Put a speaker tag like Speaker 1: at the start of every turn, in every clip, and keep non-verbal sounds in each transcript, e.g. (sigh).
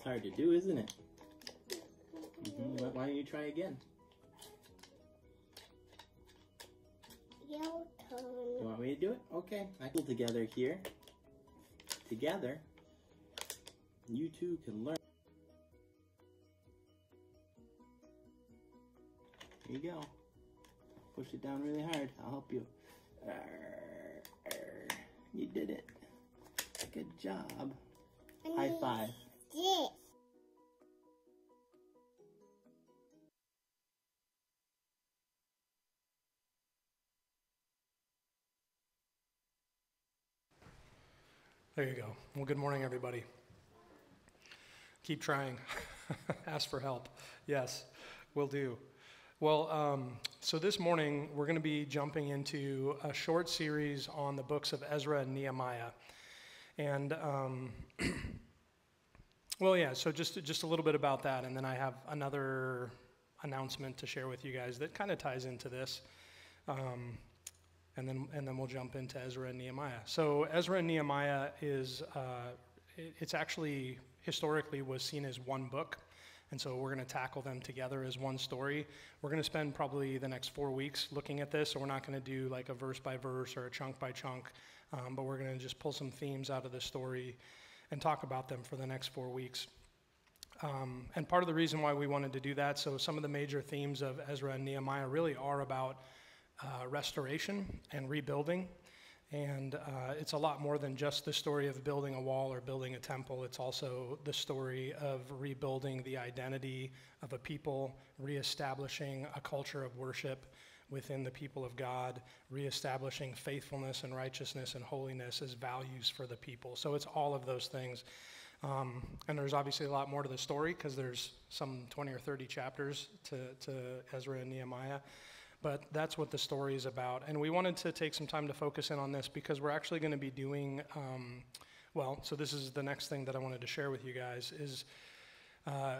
Speaker 1: It's hard to do, isn't it? hmm Why don't you try again? You want me to do it? Okay. I pull together here. Together, you two can learn. Here you go. Push it down really hard. I'll help you. You did it. Good job. High five.
Speaker 2: There you go. Well, good morning, everybody. Keep trying. (laughs) Ask for help. Yes, we'll do. Well, um, so this morning we're going to be jumping into a short series on the books of Ezra and Nehemiah. And, um, (clears throat) well, yeah, so just, just a little bit about that. And then I have another announcement to share with you guys that kind of ties into this. Um, and then and then we'll jump into Ezra and Nehemiah. So Ezra and Nehemiah is uh, it- it's actually historically was seen as one book, and so we're going to tackle them together as one story. We're going to spend probably the next four weeks looking at this, so we're not going to do like a verse by verse or a chunk by chunk, um, but we're going to just pull some themes out of the story and talk about them for the next four weeks. Um, and part of the reason why we wanted to do that, so some of the major themes of Ezra and Nehemiah really are about uh, restoration and rebuilding. And uh, it's a lot more than just the story of building a wall or building a temple. It's also the story of rebuilding the identity of a people, reestablishing a culture of worship within the people of God, reestablishing faithfulness and righteousness and holiness as values for the people. So it's all of those things. Um, and there's obviously a lot more to the story because there's some 20 or 30 chapters to, to Ezra and Nehemiah. But that's what the story is about. And we wanted to take some time to focus in on this because we're actually going to be doing, um, well, so this is the next thing that I wanted to share with you guys is. Uh,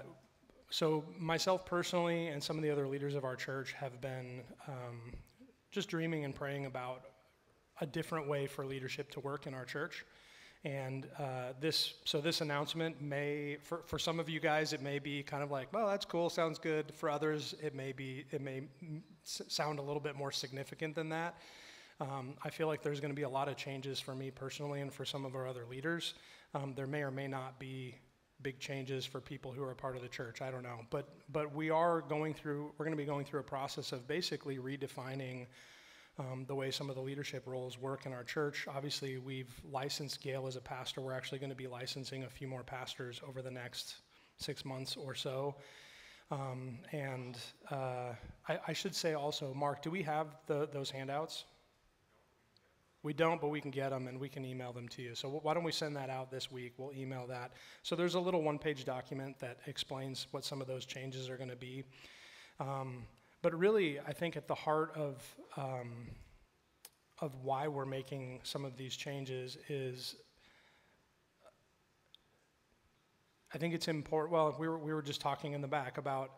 Speaker 2: so myself personally and some of the other leaders of our church have been um, just dreaming and praying about a different way for leadership to work in our church. And uh, this, so this announcement may, for, for some of you guys, it may be kind of like, well, that's cool, sounds good. For others, it may be, it may sound a little bit more significant than that. Um, I feel like there's going to be a lot of changes for me personally and for some of our other leaders. Um, there may or may not be big changes for people who are part of the church. I don't know, but but we are going through. We're going to be going through a process of basically redefining um, the way some of the leadership roles work in our church. Obviously, we've licensed Gail as a pastor. We're actually going to be licensing a few more pastors over the next six months or so. Um, and uh, I, I should say also, Mark, do we have the, those handouts? We don't, but we can get them and we can email them to you. So why don't we send that out this week? We'll email that. So there's a little one-page document that explains what some of those changes are going to be. Um, but really, I think at the heart of um, of why we're making some of these changes is I think it's important. Well, we were, we were just talking in the back about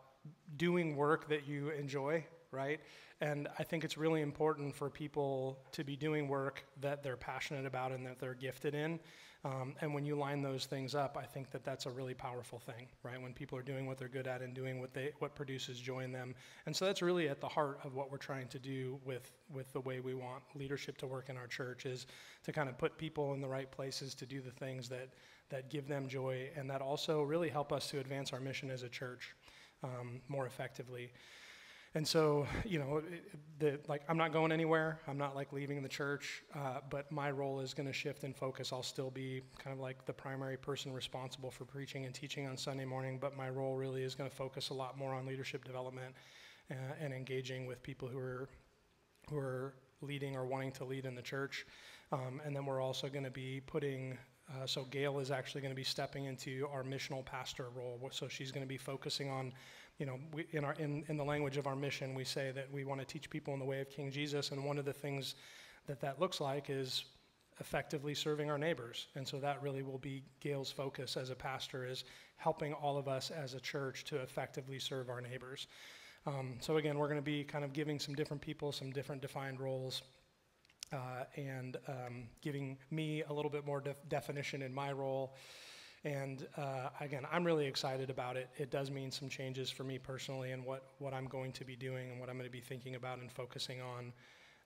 Speaker 2: doing work that you enjoy, right? And I think it's really important for people to be doing work that they're passionate about and that they're gifted in. Um, and when you line those things up, I think that that's a really powerful thing, right? When people are doing what they're good at and doing what they what produces joy in them. And so that's really at the heart of what we're trying to do with with the way we want leadership to work in our church is to kind of put people in the right places to do the things that that give them joy and that also really help us to advance our mission as a church um, more effectively. And so, you know, the, like I'm not going anywhere. I'm not like leaving the church, uh, but my role is going to shift and focus. I'll still be kind of like the primary person responsible for preaching and teaching on Sunday morning, but my role really is going to focus a lot more on leadership development uh, and engaging with people who are who are leading or wanting to lead in the church. Um, and then we're also going to be putting, uh, so Gail is actually going to be stepping into our missional pastor role. So she's going to be focusing on, you know, we, in, our, in, in the language of our mission, we say that we want to teach people in the way of King Jesus. And one of the things that that looks like is effectively serving our neighbors. And so that really will be Gail's focus as a pastor is helping all of us as a church to effectively serve our neighbors. Um, so again, we're going to be kind of giving some different people some different defined roles, uh, and um, giving me a little bit more def- definition in my role, And uh, again, I'm really excited about it. It does mean some changes for me personally and what, what I'm going to be doing and what I'm going to be thinking about and focusing on.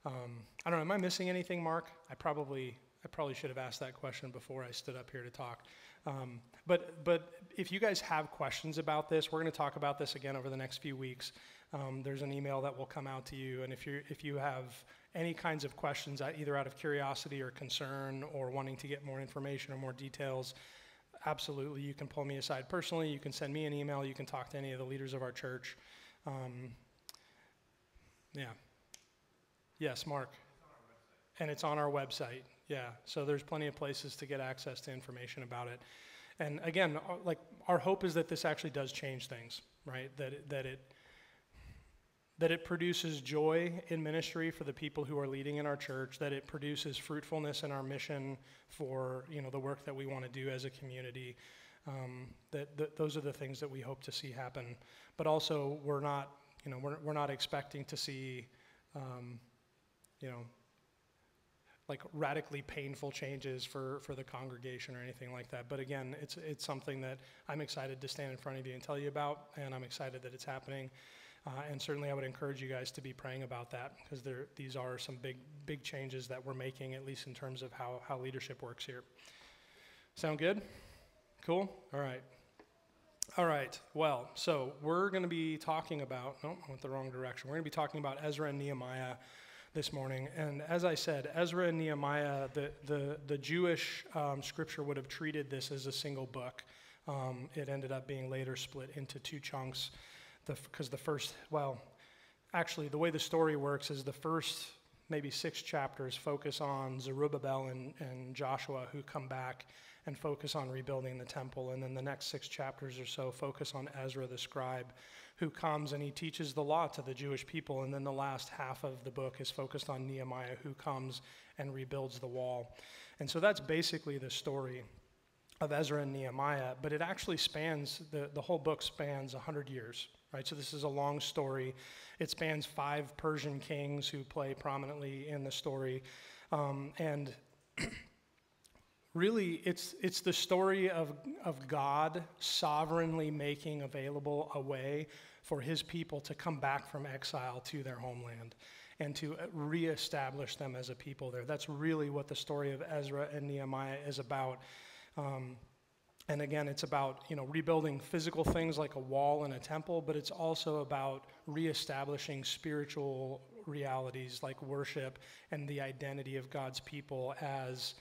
Speaker 2: Um, I don't know, am I missing anything, Mark? I probably, I probably should have asked that question before I stood up here to talk. Um, but, but if you guys have questions about this, we're going to talk about this again over the next few weeks. Um, there's an email that will come out to you, and if you if you have any kinds of questions, either out of curiosity or concern, or wanting to get more information or more details, absolutely, you can pull me aside personally. You can send me an email. You can talk to any of the leaders of our church. Um, yeah. Yes, Mark. and it's on our website. Yeah. So there's plenty of places to get access to information about it. And again, uh, like our hope is that this actually does change things, right? That it, that it that it produces joy in ministry for the people who are leading in our church, that it produces fruitfulness in our mission for you know the work that we want to do as a community. Um, that, that those are the things that we hope to see happen. But also, we're not you know we're, we're not expecting to see um, you know like radically painful changes for, for the congregation or anything like that. But again, it's, it's something that I'm excited to stand in front of you and tell you about, and I'm excited that it's happening. Uh, and certainly, I would encourage you guys to be praying about that because these are some big, big changes that we're making, at least in terms of how, how leadership works here. Sound good? Cool? All right. All right. Well, so we're going to be talking about, no, I went the wrong direction. We're going to be talking about Ezra and Nehemiah this morning. And as I said, Ezra and Nehemiah, the, the, the Jewish um, scripture would have treated this as a single book. Um, it ended up being later split into two chunks because the, the first, well, actually, the way the story works is the first maybe six chapters focus on Zerubbabel and, and Joshua who come back and focus on rebuilding the temple. And then the next six chapters or so focus on Ezra the scribe who comes and he teaches the law to the Jewish people. And then the last half of the book is focused on Nehemiah who comes and rebuilds the wall. And so that's basically the story of Ezra and Nehemiah, but it actually spans, the, the whole book spans 100 years right? So this is a long story. It spans five Persian kings who play prominently in the story. Um, and (clears throat) really, it's, it's the story of, of God sovereignly making available a way for his people to come back from exile to their homeland and to reestablish them as a people there. That's really what the story of Ezra and Nehemiah is about. Um, and again, it's about you know rebuilding physical things like a wall and a temple, but it's also about reestablishing spiritual realities like worship and the identity of God's people as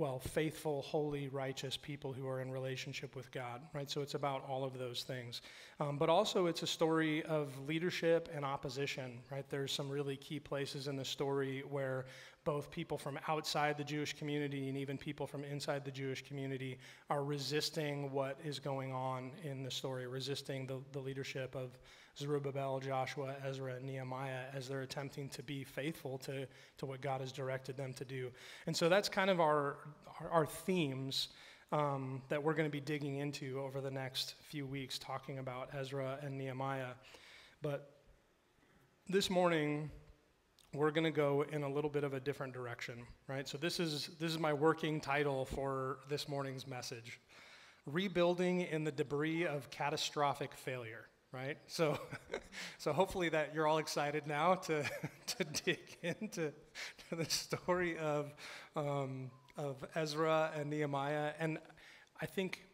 Speaker 2: well, faithful, holy, righteous people who are in relationship with God, right? So it's about all of those things. Um, but also, it's a story of leadership and opposition, right? There's some really key places in the story where both people from outside the Jewish community and even people from inside the Jewish community are resisting what is going on in the story, resisting the, the leadership of Zerubbabel, Joshua, Ezra, and Nehemiah as they're attempting to be faithful to, to what God has directed them to do. And so that's kind of our, our, our themes um, that we're going to be digging into over the next few weeks, talking about Ezra and Nehemiah. But this morning, we're going to go in a little bit of a different direction, right? So this is this is my working title for this morning's message. Rebuilding in the debris of catastrophic failure, right? So (laughs) so hopefully that you're all excited now to (laughs) to dig into to the story of um, of Ezra and Nehemiah and I think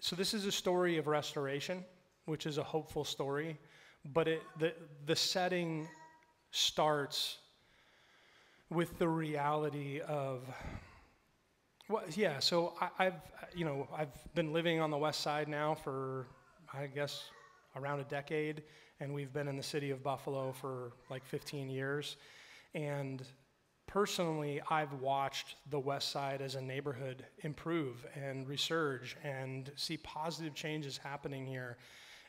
Speaker 2: so this is a story of restoration, which is a hopeful story but it, the, the setting starts with the reality of well, yeah so I, have you know i've been living on the west side now for i guess around a decade and we've been in the city of buffalo for like 15 years. And personally i've watched the west side as a neighborhood improve and resurge and see positive changes happening here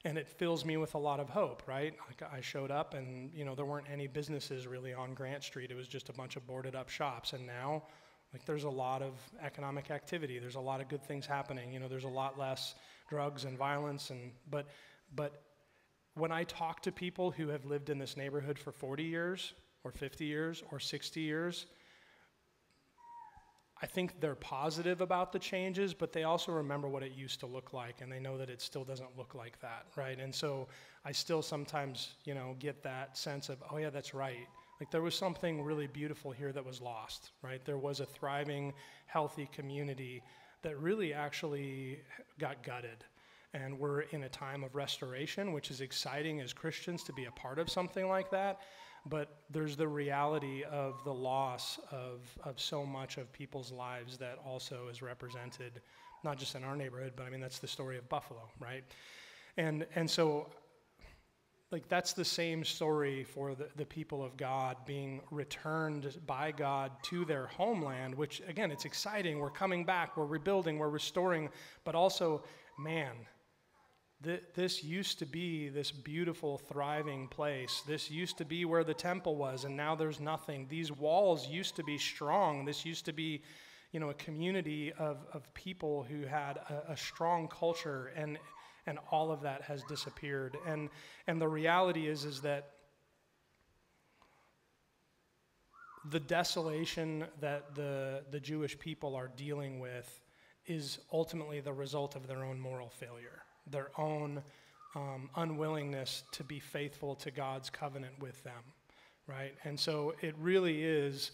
Speaker 2: and it fills me with a lot of hope, right? Like I showed up and, you know, there weren't any businesses really on Grant Street. It was just a bunch of boarded up shops. And now, like, there's a lot of economic activity. There's a lot of good things happening. You know, there's a lot less drugs and violence. And, but, but when I talk to people who have lived in this neighborhood for 40 years or 50 years or 60 years, I think they're positive about the changes, but they also remember what it used to look like, and they know that it still doesn't look like that, right? And so I still sometimes, you know, get that sense of, oh yeah, that's right. Like there was something really beautiful here that was lost, right? There was a thriving, healthy community that really actually got gutted. And we're in a time of restoration, which is exciting as Christians to be a part of something like that but there's the reality of the loss of, of so much of people's lives that also is represented, not just in our neighborhood, but I mean, that's the story of Buffalo, right? And, and so, like, that's the same story for the, the people of God being returned by God to their homeland, which, again, it's exciting. We're coming back, we're rebuilding, we're restoring, but also, man, this used to be this beautiful, thriving place. This used to be where the temple was, and now there's nothing. These walls used to be strong. This used to be, you know, a community of, of people who had a, a strong culture, and, and all of that has disappeared. And, and the reality is, is that the desolation that the, the Jewish people are dealing with is ultimately the result of their own moral failure their own um, unwillingness to be faithful to God's covenant with them, right? And so it really is.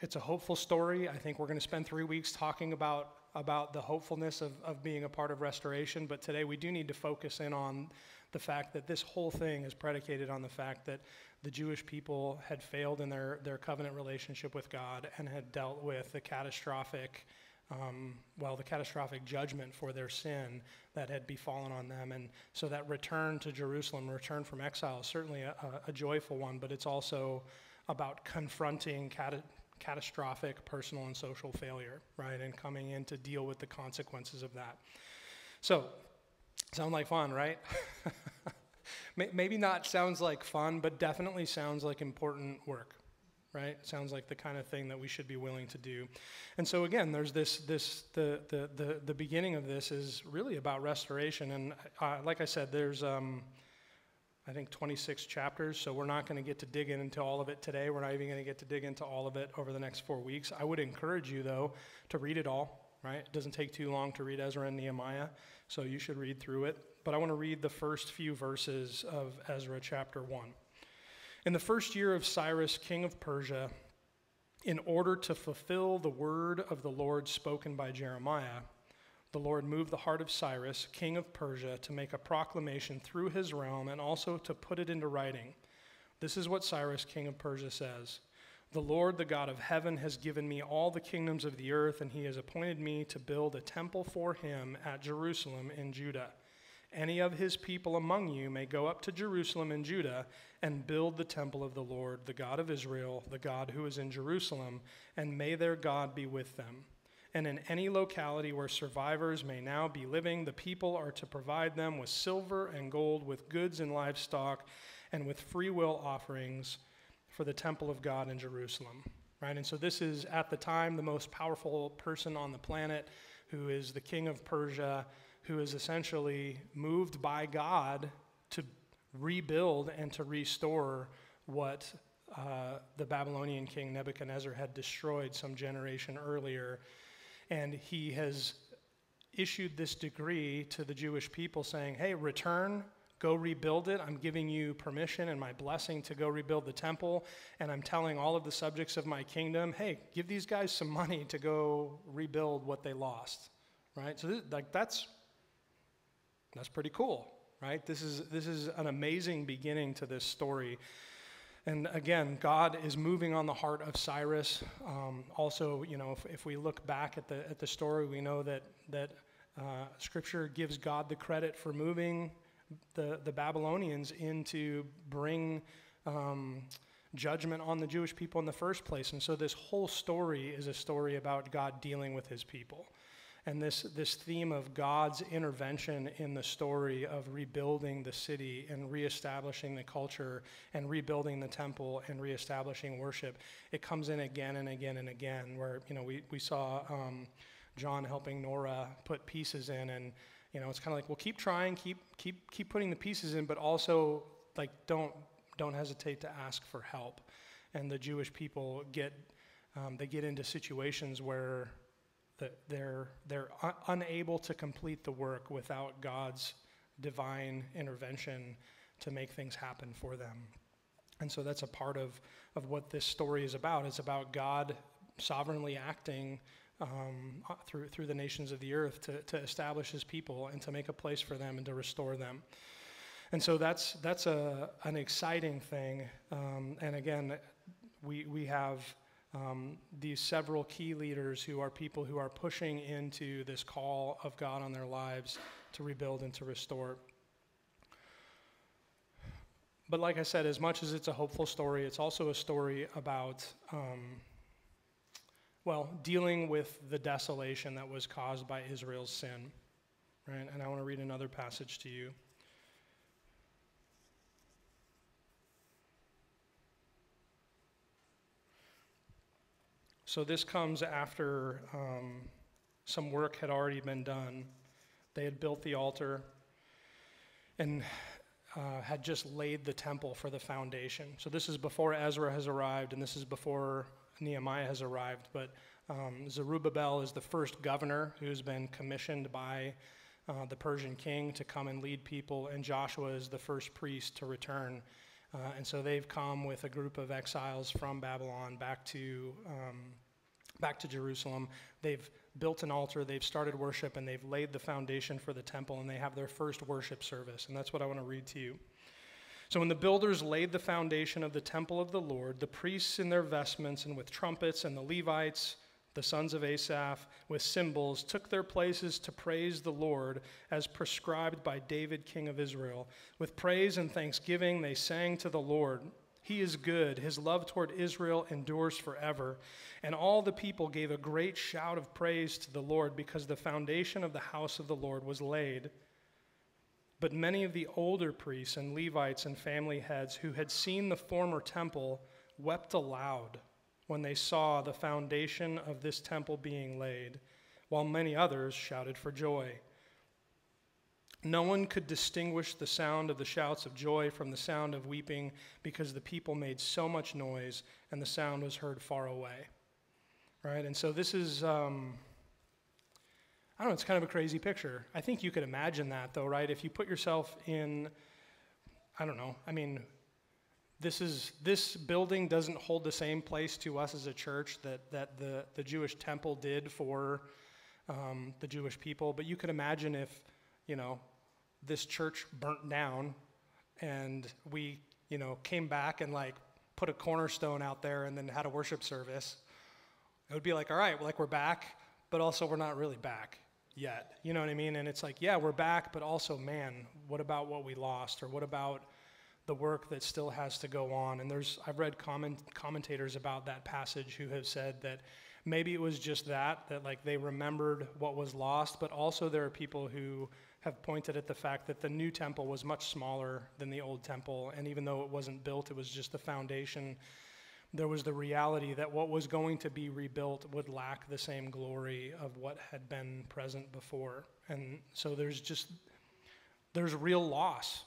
Speaker 2: It's a hopeful story. I think we're going to spend three weeks talking about about the hopefulness of, of being a part of restoration. But today we do need to focus in on the fact that this whole thing is predicated on the fact that the Jewish people had failed in their, their covenant relationship with God and had dealt with the catastrophic um, well, the catastrophic judgment for their sin that had befallen on them. And so that return to Jerusalem, return from exile, is certainly a, a joyful one, but it's also about confronting cat- catastrophic personal and social failure, right? And coming in to deal with the consequences of that. So, sound like fun, right? (laughs) Maybe not sounds like fun, but definitely sounds like important work right? Sounds like the kind of thing that we should be willing to do. And so again, there's this, this the, the, the, the beginning of this is really about restoration. And uh, like I said, there's, um, I think, 26 chapters, so we're not going to get to dig into all of it today. We're not even going to get to dig into all of it over the next four weeks. I would encourage you, though, to read it all, right? It doesn't take too long to read Ezra and Nehemiah, so you should read through it. But I want to read the first few verses of Ezra chapter 1. In the first year of Cyrus, king of Persia, in order to fulfill the word of the Lord spoken by Jeremiah, the Lord moved the heart of Cyrus, king of Persia, to make a proclamation through his realm and also to put it into writing. This is what Cyrus, king of Persia, says The Lord, the God of heaven, has given me all the kingdoms of the earth, and he has appointed me to build a temple for him at Jerusalem in Judah. Any of his people among you may go up to Jerusalem and Judah and build the temple of the Lord, the God of Israel, the God who is in Jerusalem, and may their God be with them. And in any locality where survivors may now be living, the people are to provide them with silver and gold, with goods and livestock, and with free will offerings for the temple of God in Jerusalem. Right? And so this is at the time the most powerful person on the planet who is the king of Persia who is essentially moved by God to rebuild and to restore what uh, the Babylonian king Nebuchadnezzar had destroyed some generation earlier. And he has issued this decree to the Jewish people saying, hey, return, go rebuild it. I'm giving you permission and my blessing to go rebuild the temple. And I'm telling all of the subjects of my kingdom, hey, give these guys some money to go rebuild what they lost. Right? So, this, like, that's that's pretty cool, right? This is, this is an amazing beginning to this story. And again, God is moving on the heart of Cyrus. Um, also, you know, if, if, we look back at the, at the story, we know that, that uh, Scripture gives God the credit for moving the, the Babylonians in to bring um, judgment on the Jewish people in the first place. And so this whole story is a story about God dealing with his people and this, this theme of God's intervention in the story of rebuilding the city and reestablishing the culture and rebuilding the temple and reestablishing worship, it comes in again and again and again. Where, you know, we, we saw um, John helping Nora put pieces in, and, you know, it's kind of like, well, keep trying, keep, keep, keep putting the pieces in, but also, like, don't, don't hesitate to ask for help. And the Jewish people get um, they get into situations where the, they're, they're un- unable to complete the work without God's divine intervention to make things happen for them. And so that's a part of, of what this story is about. It's about God sovereignly acting um, uh, through, through the nations of the earth to, to establish his people and to make a place for them and to restore them. And so that's, that's a, an exciting thing. Um, and again, we, we have um, these several key leaders who are people who are pushing into this call of God on their lives to rebuild and to restore. But like I said, as much as it's a hopeful story, it's also a story about, um, well, dealing with the desolation that was caused by Israel's sin. Right? And I want to read another passage to you. So this comes after um, some work had already been done. They had built the altar and uh, had just laid the temple for the foundation. So this is before Ezra has arrived, and this is before Nehemiah has arrived. But um, Zerubbabel is the first governor who's been commissioned by uh, the Persian king to come and lead people, and Joshua is the first priest to return. Uh, and so they've come with a group of exiles from Babylon back to um, back to Jerusalem. They've built an altar, they've started worship, and they've laid the foundation for the temple, and they have their first worship service. And that's what I want to read to you. So, when the builders laid the foundation of the temple of the Lord, the priests in their vestments and with trumpets, and the Levites, the sons of Asaph, with cymbals, took their places to praise the Lord as prescribed by David, king of Israel. With praise and thanksgiving, they sang to the Lord. He is good. His love toward Israel endures forever. And all the people gave a great shout of praise to the Lord because the foundation of the house of the Lord was laid. But many of the older priests and Levites and family heads who had seen the former temple wept aloud when they saw the foundation of this temple being laid, while many others shouted for joy. No one could distinguish the sound of the shouts of joy from the sound of weeping because the people made so much noise and the sound was heard far away. Right? And so this is, um, I don't know, it's kind of a crazy picture. I think you could imagine that, though, right? If you put yourself in, I don't know, I mean, this is this building doesn't hold the same place to us as a church that, that the, the Jewish temple did for um, the Jewish people, but you could imagine if, you know, this church burnt down and we, you know, came back and like put a cornerstone out there and then had a worship service, it would be like, all right, like we're back, but also we're not really back yet. You know what I mean? And it's like, yeah, we're back, but also, man, what about what we lost? Or what about the work that still has to go on? And there's, I've read comment, commentators about that passage who have said that maybe it was just that, that like they remembered what was lost, but also there are people who have pointed at the fact that the new temple was much smaller than the old temple, and even though it wasn't built, it was just the foundation. There was the reality that what was going to be rebuilt would lack the same glory of what had been present before. And so there's just, there's real loss.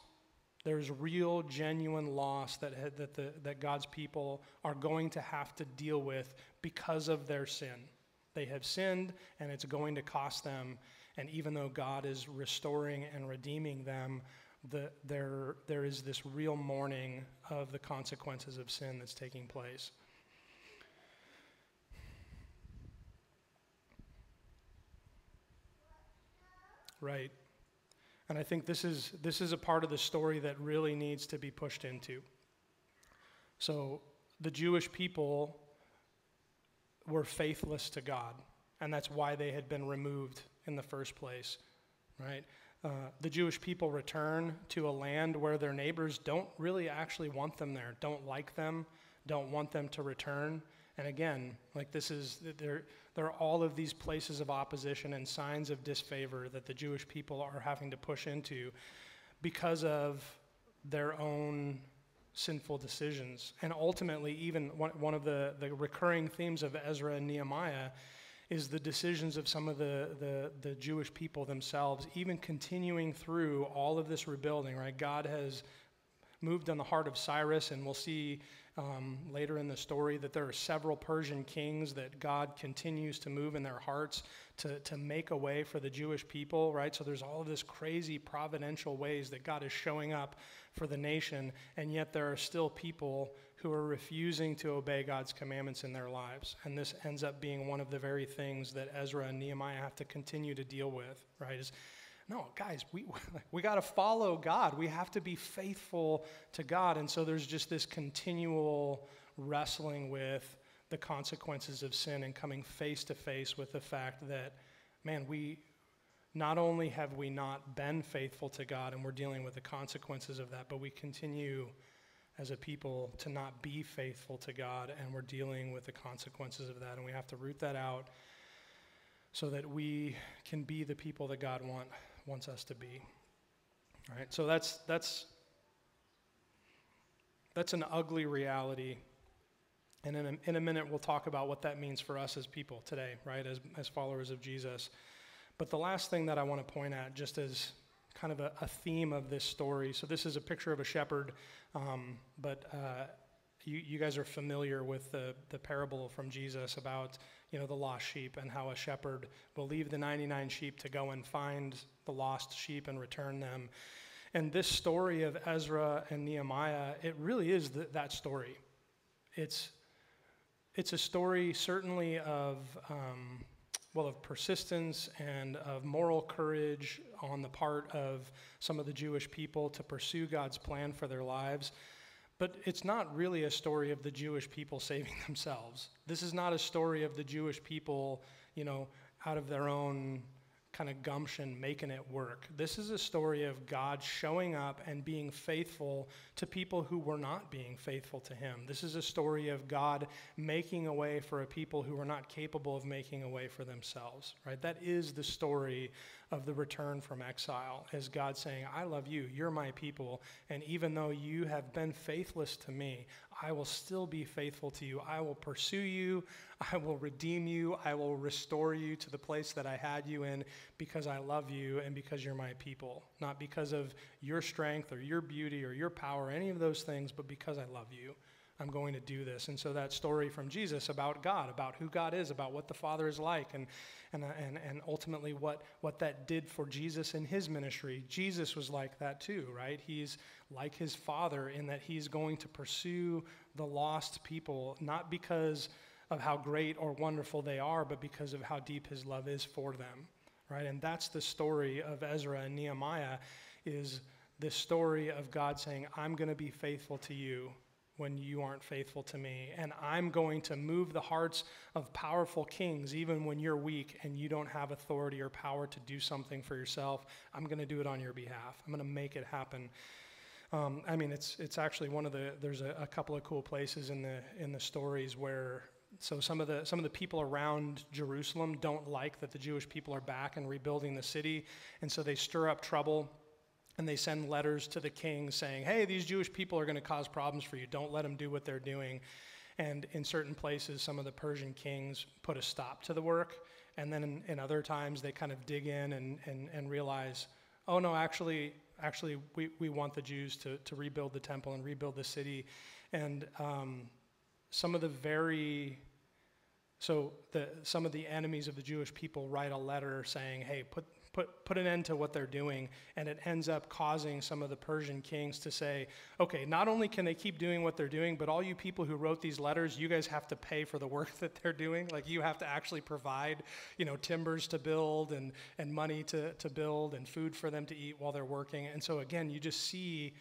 Speaker 2: There's real, genuine loss that, had, that, the, that God's people are going to have to deal with because of their sin. They have sinned, and it's going to cost them and even though God is restoring and redeeming them, the, there, there is this real mourning of the consequences of sin that's taking place. Right. And I think this is, this is a part of the story that really needs to be pushed into. So the Jewish people were faithless to God, and that's why they had been removed in the first place, right? Uh, the Jewish people return to a land where their neighbors don't really actually want them there, don't like them, don't want them to return. And again, like this is, there, there are all of these places of opposition and signs of disfavor that the Jewish people are having to push into because of their own sinful decisions. And ultimately, even one, one of the, the recurring themes of Ezra and Nehemiah is the decisions of some of the, the, the, Jewish people themselves, even continuing through all of this rebuilding, right? God has moved on the heart of Cyrus, and we'll see um, later in the story that there are several Persian kings that God continues to move in their hearts to, to make a way for the Jewish people, right? So there's all of this crazy providential ways that God is showing up for the nation, and yet there are still people who are refusing to obey God's commandments in their lives. And this ends up being one of the very things that Ezra and Nehemiah have to continue to deal with, right? Is no, guys, we, (laughs) we got to follow God. We have to be faithful to God. And so there's just this continual wrestling with the consequences of sin and coming face to face with the fact that, man, we not only have we not been faithful to God and we're dealing with the consequences of that, but we continue as a people to not be faithful to God and we're dealing with the consequences of that. And we have to root that out so that we can be the people that God want, wants us to be. All right, so that's, that's, that's an ugly reality. And in a, in a minute, we'll talk about what that means for us as people today, right, as, as followers of Jesus. But the last thing that I want to point at, just as kind of a, a theme of this story, so this is a picture of a shepherd, um, but uh, you, you guys are familiar with the, the parable from Jesus about you know, the lost sheep and how a shepherd will leave the 99 sheep to go and find the lost sheep and return them. And this story of Ezra and Nehemiah, it really is the, that story. It's, it's a story certainly of, um, well, of persistence and of moral courage on the part of some of the Jewish people to pursue God's plan for their lives. But it's not really a story of the Jewish people saving (laughs) themselves. This is not a story of the Jewish people, you know, out of their own kind of gumption making it work. This is a story of God showing up and being faithful to people who were not being faithful to Him. This is a story of God making a way for a people who were not capable of making a way for themselves, right? That is the story of the return from exile, as God saying, I love you, you're my people, and even though you have been faithless to me, I will still be faithful to you. I will pursue you, I will redeem you, I will restore you to the place that I had you in because I love you and because you're my people. Not because of your strength or your beauty or your power, any of those things, but because I love you. I'm going to do this. And so that story from Jesus about God, about who God is, about what the Father is like, and, and, uh, and, and ultimately what, what that did for Jesus in his ministry. Jesus was like that too, right? He's like his Father in that he's going to pursue the lost people, not because of how great or wonderful they are, but because of how deep his love is for them, right? And that's the story of Ezra and Nehemiah is the story of God saying, I'm going to be faithful to you when you aren't faithful to me. And I'm going to move the hearts of powerful kings even when you're weak and you don't have authority or power to do something for yourself. I'm going to do it on your behalf. I'm going to make it happen. Um, I mean, it's it's actually one of the. There's a, a, couple of cool places in the in the stories where so some of the some of the people around Jerusalem don't like that the Jewish people are back and rebuilding the city, and so they stir up trouble and they send letters to the king saying, hey, these Jewish people are going to cause problems for you. Don't let them do what they're doing. And in certain places, some of the Persian kings put a stop to the work. And then in, in other times, they kind of dig in and, and, and realize, oh, no, actually, actually we, we want the Jews to, to rebuild the temple and rebuild the city. And um, some of the very so the, some of the enemies of the Jewish people write a letter saying, hey, put, put, put an end to what they're doing. And it ends up causing some of the Persian kings to say, okay, not only can they keep doing what they're doing, but all you people who wrote these letters, you guys have to pay for the work (laughs) that they're doing. Like you have to actually provide, you know, timbers to build and, and money to, to build and food for them to eat while they're working. And so again, you just see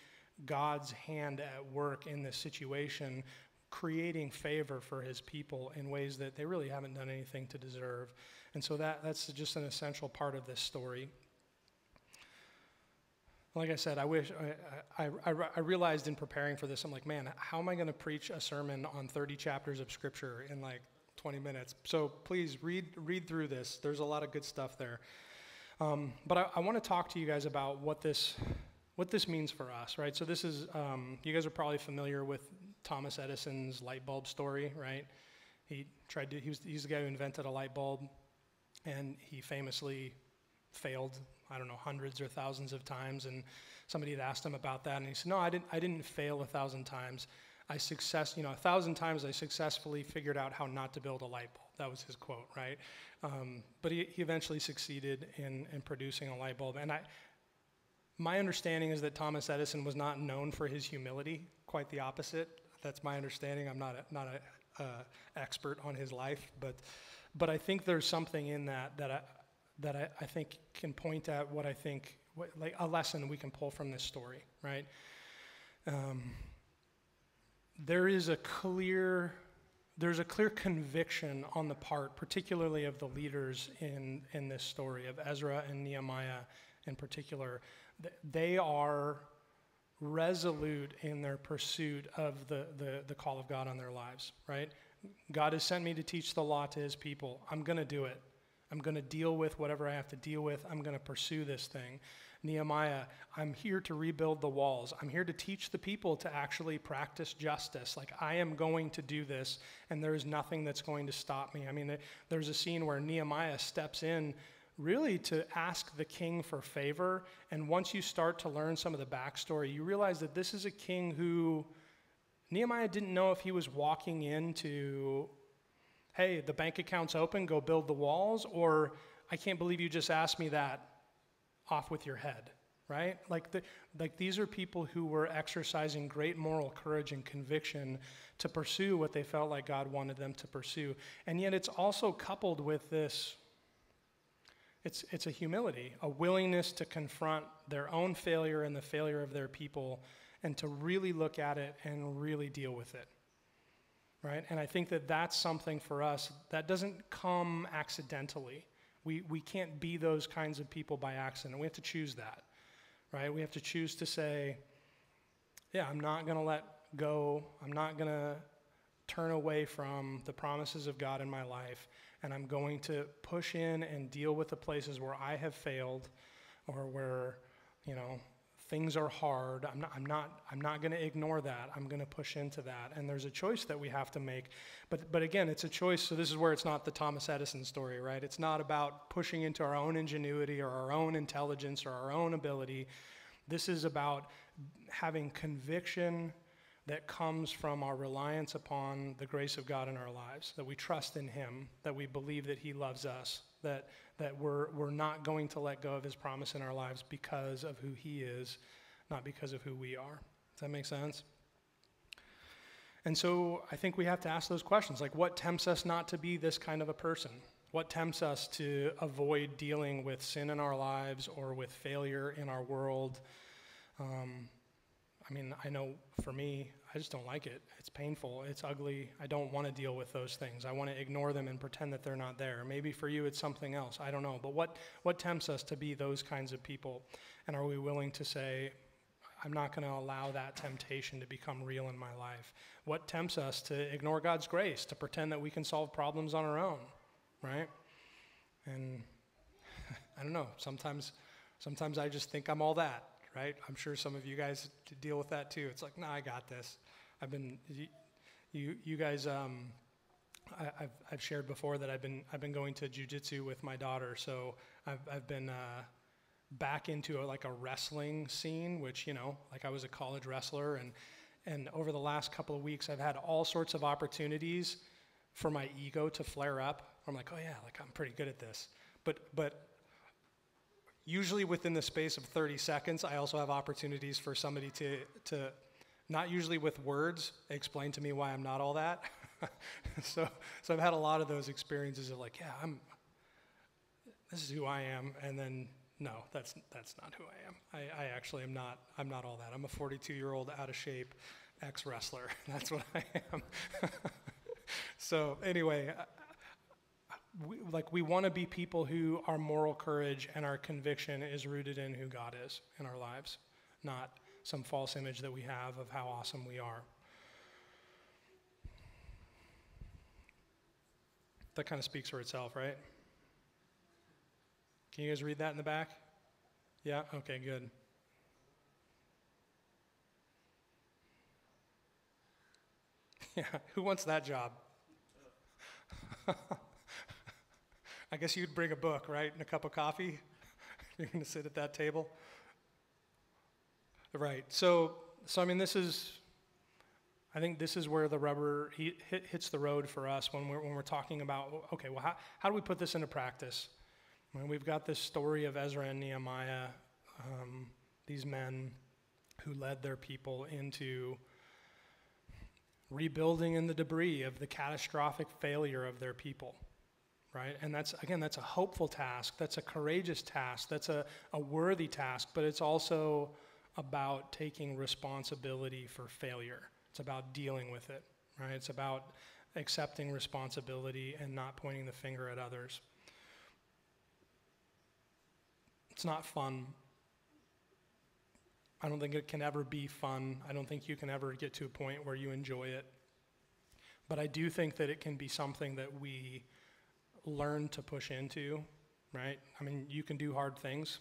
Speaker 2: God's hand at work in this situation creating favor for his people in ways that they really haven't done anything to deserve. And so that, that's just an essential part of this story. Like I said, I wish I, I, I, realized in preparing for this, I'm like, man, how am I going to preach a sermon on 30 chapters of scripture in like 20 minutes? So please read read through this. There's a lot of good stuff there. Um, but I, I want to talk to you guys about what this what this means for us, right? So this is um, you guys are probably familiar with Thomas Edison's light bulb story, right? He tried to, he was, he's the guy who invented a light bulb, and he famously failed I don't know, hundreds or thousands of times. And somebody had asked him about that, and he said, No, I didn't, I didn't fail a thousand times. I success, you know, a thousand times I successfully figured out how not to build a light bulb. That was his quote, right? Um, but he, he eventually succeeded in, in producing a light bulb. And I, my understanding is that Thomas Edison was not known for his humility, quite the opposite. That's my understanding. I'm not a, not a uh, expert on his life, but but I think there's something in that that I that I, I think can point at what I think what, like a lesson we can pull from this story, right? Um, there is a clear there's a clear conviction on the part, particularly of the leaders in, in this story, of Ezra and Nehemiah in particular. They are resolute in their pursuit of the, the, the call of God on their lives, right? God has sent me to teach the law to his people. I'm going to do it. I'm going to deal with whatever I have to deal with. I'm going to pursue this thing. Nehemiah, I'm here to rebuild the walls. I'm here to teach the people to actually practice justice. Like, I am going to do this, and there is nothing that's going to stop me. I mean, there's a scene where Nehemiah steps in really to ask the king for favor. And once you start to learn some of the backstory, you realize that this is a king who Nehemiah didn't know if he was walking into, hey, the bank account's open, go build the walls, or I can't believe you just asked me that off with your head, right? Like, the, like these are people who were exercising great moral courage and conviction to pursue what they felt like God wanted them to pursue. And yet it's also coupled with this it's, it's a humility, a willingness to confront their own failure and the failure of their people and to really look at it and really deal with it. Right? And I think that that's something for us that doesn't come accidentally. We, we can't be those kinds of people by accident. We have to choose that, right? We have to choose to say, yeah, I'm not going to let go. I'm not going to turn away from the promises of God in my life. And I'm going to push in and deal with the places where I have failed or where, you know, things are hard. I'm not, I'm not, I'm not going to ignore that. I'm going to push into that. And there's a choice that we have to make. But, but again, it's a choice. So this is where it's not the Thomas Edison story, right? It's not about pushing into our own ingenuity or our own intelligence or our own ability. This is about having conviction that comes from our reliance upon the grace of God in our lives, that we trust in Him, that we believe that He loves us, that, that we're, we're not going to let go of His promise in our lives because of who He is, not because of who we are. Does that make sense? And so I think we have to ask those questions like, what tempts us not to be this kind of a person? What tempts us to avoid dealing with sin in our lives or with failure in our world? Um, I mean, I know for me, I just don't like it. It's painful. It's ugly. I don't want to deal with those things. I want to ignore them and pretend that they're not there. Maybe for you, it's something else. I don't know. But what, what tempts us to be those kinds of people? And are we willing to say, I'm not going to allow that temptation to become real in my life? What tempts us to ignore God's grace, to pretend that we can solve problems on our own, right? And (laughs) I don't know. Sometimes, sometimes I just think I'm all that right? I'm sure some of you guys deal with that too. It's like, nah, I got this. I've been, you, you, guys, um, I, have I've shared before that I've been, I've been going to jujitsu with my daughter. So I've, I've been uh, back into a, like a wrestling scene, which, you know, like I was a college wrestler. And, and over the last couple of weeks, I've had all sorts of opportunities for my ego to flare up. I'm like, oh yeah, like I'm pretty good at this. But, but usually within the space of 30 seconds, I also have opportunities for somebody to, to not usually with words, explain to me why I'm not all that. (laughs) so, so I've had a lot of those experiences of like, yeah, I'm, this is who I am. And then, no, that's, that's not who I am. I, I actually am not, I'm not all that. I'm a 42 year old out of shape ex wrestler. (laughs) That's what I am. (laughs) so anyway, we, like we want to be people who our moral courage and our conviction is rooted in who God is in our lives, not some false image that we have of how awesome we are. That kind of speaks for itself, right? Can you guys read that in the back? Yeah? Okay, good. (laughs) Yeah, who wants that job? (laughs) I guess you'd bring a book, right, and a cup of coffee (laughs) You're going to sit at that table? Right. So, so I mean, this is, I think this is where the rubber hit, hits the road for us when we're, when we're talking about, okay, well, how, how do we put this into practice? I we've got this story of Ezra and Nehemiah, um, these men who led their people into rebuilding in the debris of the catastrophic failure of their people right? And that's again that's a hopeful task. That's a courageous task. That's a, a worthy task but it's also about taking responsibility for failure. It's about dealing with it right? It's about accepting responsibility and not pointing the finger at others. It's not fun. I don't think it can ever be fun. I don't think you can ever get to a point where you enjoy it. But I do think that it can be something that we learn to push into, right? I mean, you can do hard things.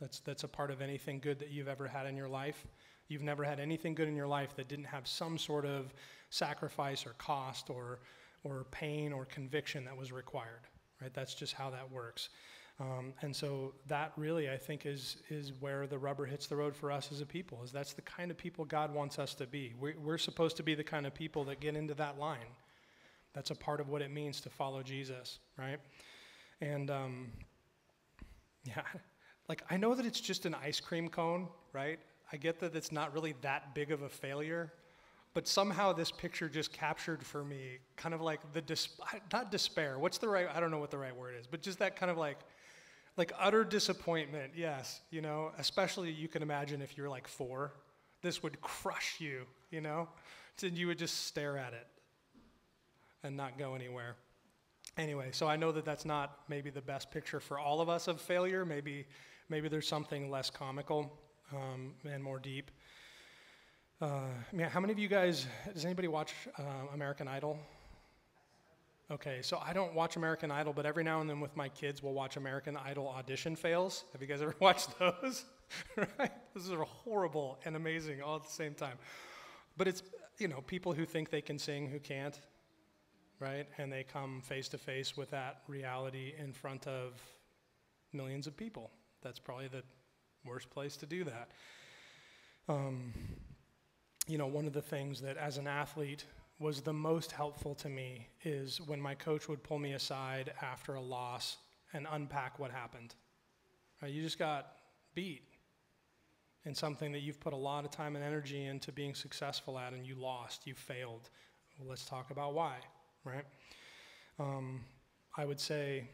Speaker 2: That's, that's a part of anything good that you've ever had in your life. You've never had anything good in your life that didn't have some sort of sacrifice or cost or, or pain or conviction that was required, right? That's just how that works. Um, and so that really, I think, is, is where the rubber hits the road for us as a people, is that's the kind of people God wants us to be. We're, we're supposed to be the kind of people that get into that line. That's a part of what it means to follow Jesus, right? And um, (laughs) yeah, like I know that it's just an ice cream cone, right? I get that it's not really that big of a failure, but somehow this picture just captured for me kind of like the dis- not despair. What's the right? I don't know what the right word is, but just that kind of like like utter disappointment, yes, you know, especially you can imagine if you're like four, this would crush you, you know, and you would just stare at it and not go anywhere. Anyway, so I know that that's not maybe the best picture for all of us of failure. Maybe, maybe there's something less comical um, and more deep. Uh, mean, how many of you guys, does anybody watch uh, American Idol? Okay, so I don't watch American Idol, but every now and then with my kids, we'll watch American Idol audition fails. Have you guys ever (laughs) watched those? (laughs) right? Those are horrible and amazing all at the same time. But it's, you know, people who think they can sing who can't, right? And they come face to face with that reality in front of millions of people. That's probably the worst place to do that. Um, you know, one of the things that as an athlete, was the most helpful to me is when my coach would pull me aside after a loss and unpack what happened. Right, you just got beat in something that you've put a lot of time and energy into being successful at, and you lost, you failed. Well, let's talk about why, right? Um, I would say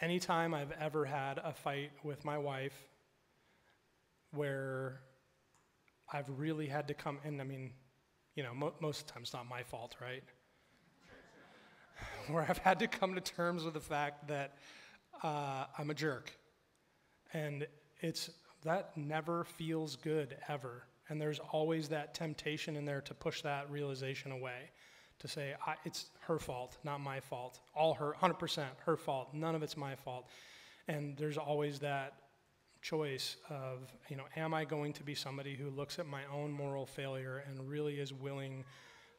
Speaker 2: anytime I've ever had a fight with my wife where I've really had to come, in, I mean, you know, mo- most of the time it's not my fault, right? (laughs) Where I've had to come to terms with the fact that uh, I'm a jerk. And it's, that never feels good ever. And there's always that temptation in there to push that realization away, to say, it's her fault, not my fault. All her, 100% her fault. None of it's my fault. And there's always that choice of, you know, am I going to be somebody who looks at my own moral failure and really is willing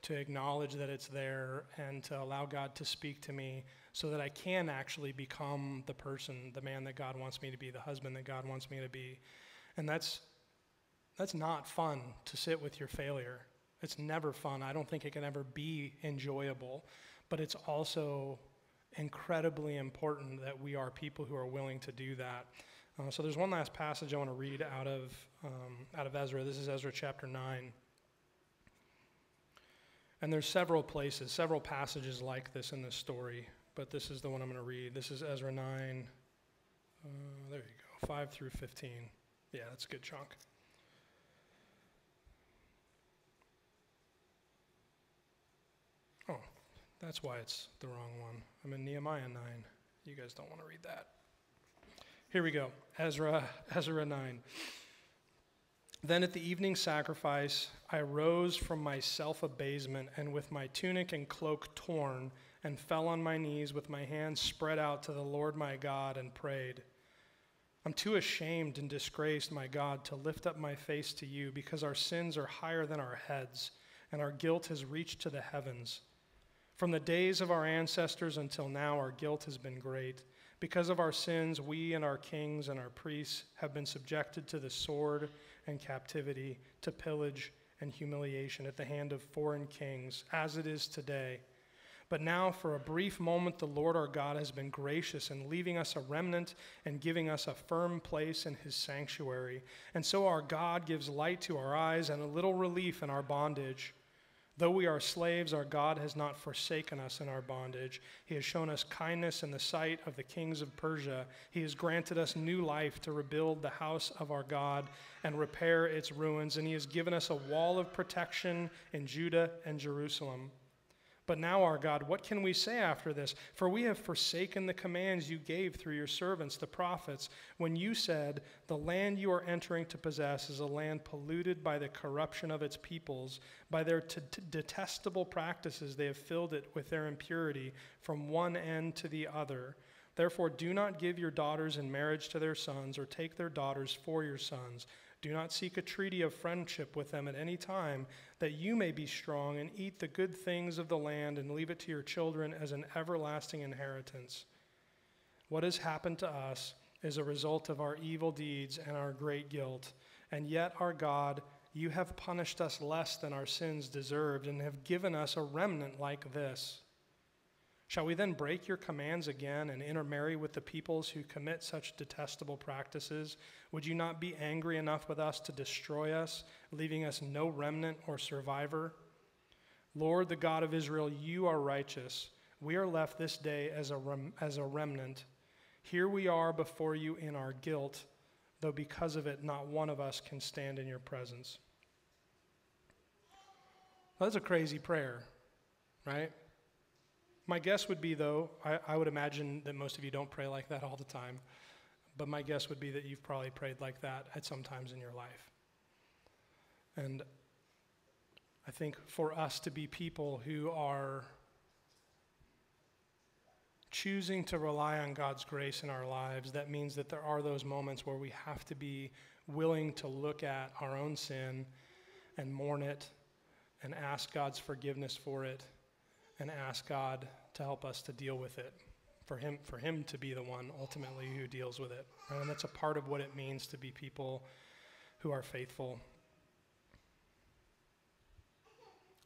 Speaker 2: to acknowledge that it's there and to allow God to speak to me so that I can actually become the person, the man that God wants me to be, the husband that God wants me to be. And that's that's not fun to sit with your failure. It's never fun. I don't think it can ever be enjoyable, but it's also incredibly important that we are people who are willing to do that. Uh, so there's one last passage I want to read out of, um, out of Ezra. This is Ezra chapter 9. And there's several places, several passages like this in this story, but this is the one I'm going to read. This is Ezra 9. Uh, there you go, 5 through 15. Yeah, that's a good chunk. Oh, that's why it's the wrong one. I'm in Nehemiah 9. You guys don't want to read that. Here we go. Ezra, Ezra 9. Then at the evening sacrifice, I rose from my self abasement and with my tunic and cloak torn, and fell on my knees with my hands spread out to the Lord my God and prayed. I'm too ashamed and disgraced, my God, to lift up my face to you because our sins are higher than our heads and our guilt has reached to the heavens. From the days of our ancestors until now, our guilt has been great. Because of our sins, we and our kings and our priests have been subjected to the sword and captivity, to pillage and humiliation at the hand of foreign kings, as it is today. But now, for a brief moment, the Lord our God has been gracious in leaving us a remnant and giving us a firm place in his sanctuary. And so our God gives light to our eyes and a little relief in our bondage. Though we are slaves, our God has not forsaken us in our bondage. He has shown us kindness in the sight of the kings of Persia. He has granted us new life to rebuild the house of our God and repair its ruins. And He has given us a wall of protection in Judah and Jerusalem. But now, our God, what can we say after this? For we have forsaken the commands you gave through your servants, the prophets, when you said, The land you are entering to possess is a land polluted by the corruption of its peoples. By their t- t- detestable practices, they have filled it with their impurity from one end to the other. Therefore, do not give your daughters in marriage to their sons, or take their daughters for your sons do not seek a treaty of friendship with them at any time, that you may be strong and eat the good things of the land and leave it to your children as an everlasting inheritance. What has happened to us is a result of our evil deeds and our great guilt. And yet, our God, you have punished us less than our sins deserved and have given us a remnant like this. Shall we then break your commands again and intermarry with the peoples who commit such detestable practices? Would you not be angry enough with us to destroy us, leaving us no remnant or survivor? Lord, the God of Israel, you are righteous. We are left this day as a, rem- as a remnant. Here we are before you in our guilt, though because of it, not one of us can stand in your presence. That's a crazy prayer, right? My guess would be, though, I, I, would imagine that most of you don't pray like that all the time, but my guess would be that you've probably prayed like that at some times in your life. And I think for us to be people who are choosing to rely on God's grace in our lives, that means that there are those moments where we have to be willing to look at our own sin and mourn it and ask God's forgiveness for it and ask God to help us to deal with it, for Him, for him to be the one ultimately who deals with it. Right? And that's a part of what it means to be people who are faithful.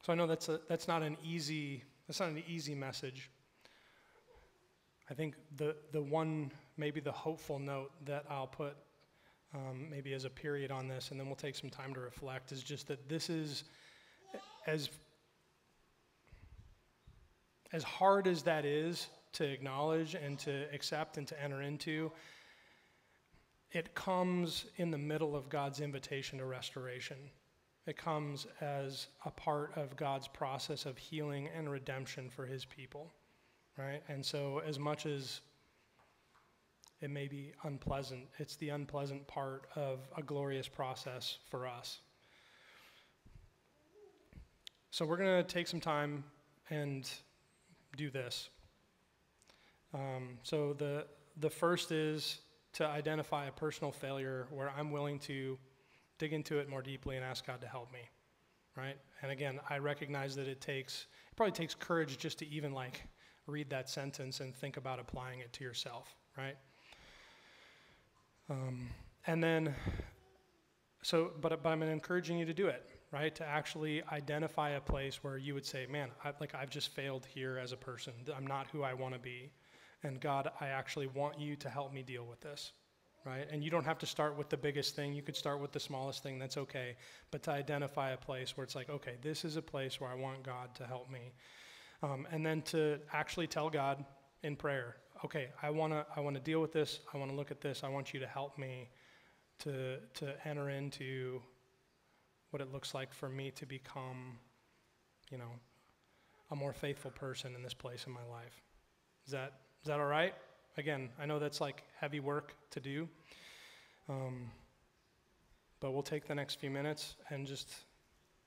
Speaker 2: So I know that's, a, that's not an easy that's not an easy message. I think the, the one, maybe the hopeful note that I'll put um, maybe as a period on this, and then we'll take some time to reflect, is just that this is as as hard as that is to acknowledge and to accept and to enter into, it comes in the middle of God's invitation to restoration. It comes as a part of God's process of healing and redemption for his people, right? And so, as much as it may be unpleasant, it's the unpleasant part of a glorious process for us. So, we're going to take some time and do this. Um, so the the first is to identify a personal failure where I'm willing to dig into it more deeply and ask God to help me, right? And again, I recognize that it takes it probably takes courage just to even like read that sentence and think about applying it to yourself, right? Um, and then, so, but, but I'm encouraging you to do it right? To actually identify a place where you would say, man, I, like I've just failed here as a person. I'm not who I want to be. And God, I actually want you to help me deal with this, right? And you don't have to start with the biggest thing. You could start with the smallest thing. That's okay. But to identify a place where it's like, okay, this is a place where I want God to help me. Um, and then to actually tell God in prayer, okay, I want to I want to deal with this. I want to look at this. I want you to help me to to enter into what it looks like for me to become, you know, a more faithful person in this place in my life. Is that is that all right? Again, I know that's like heavy work to do, um, but we'll take the next few minutes and just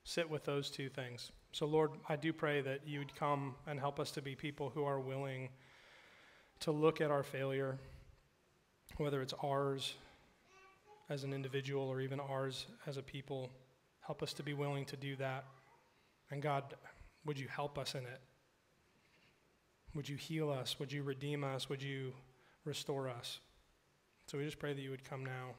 Speaker 2: sit with those two things. So, Lord, I do pray that you would come and help us to be people who are willing to look at our failure, whether it's ours as an individual or even ours as a people Help us to be willing to do that. And God, would you help us in it? Would you heal us? Would you redeem us? Would you restore us. So we just pray that you would come now.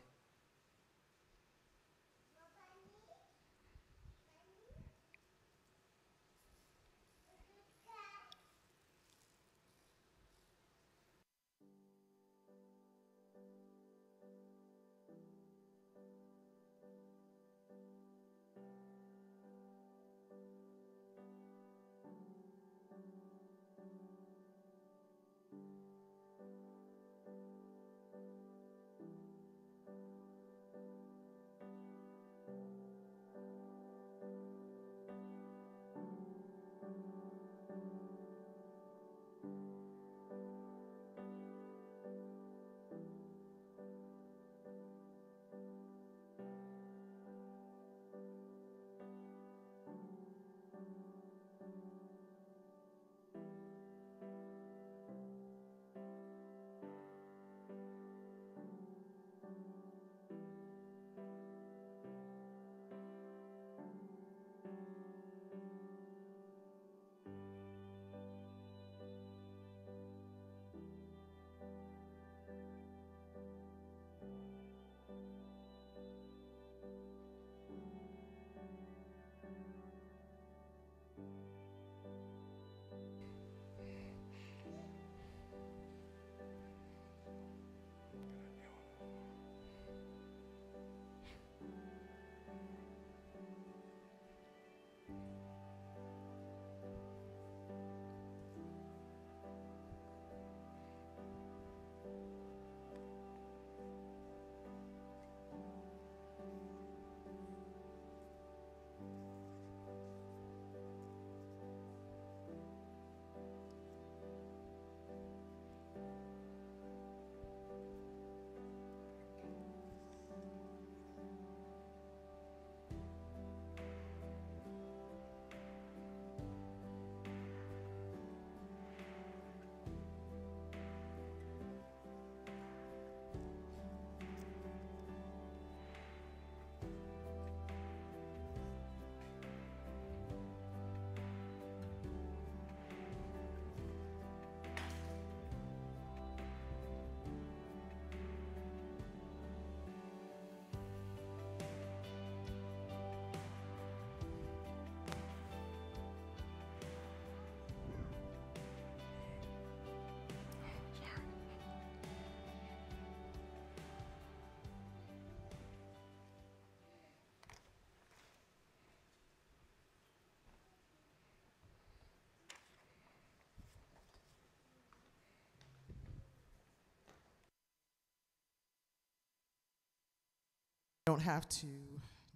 Speaker 3: Don't have to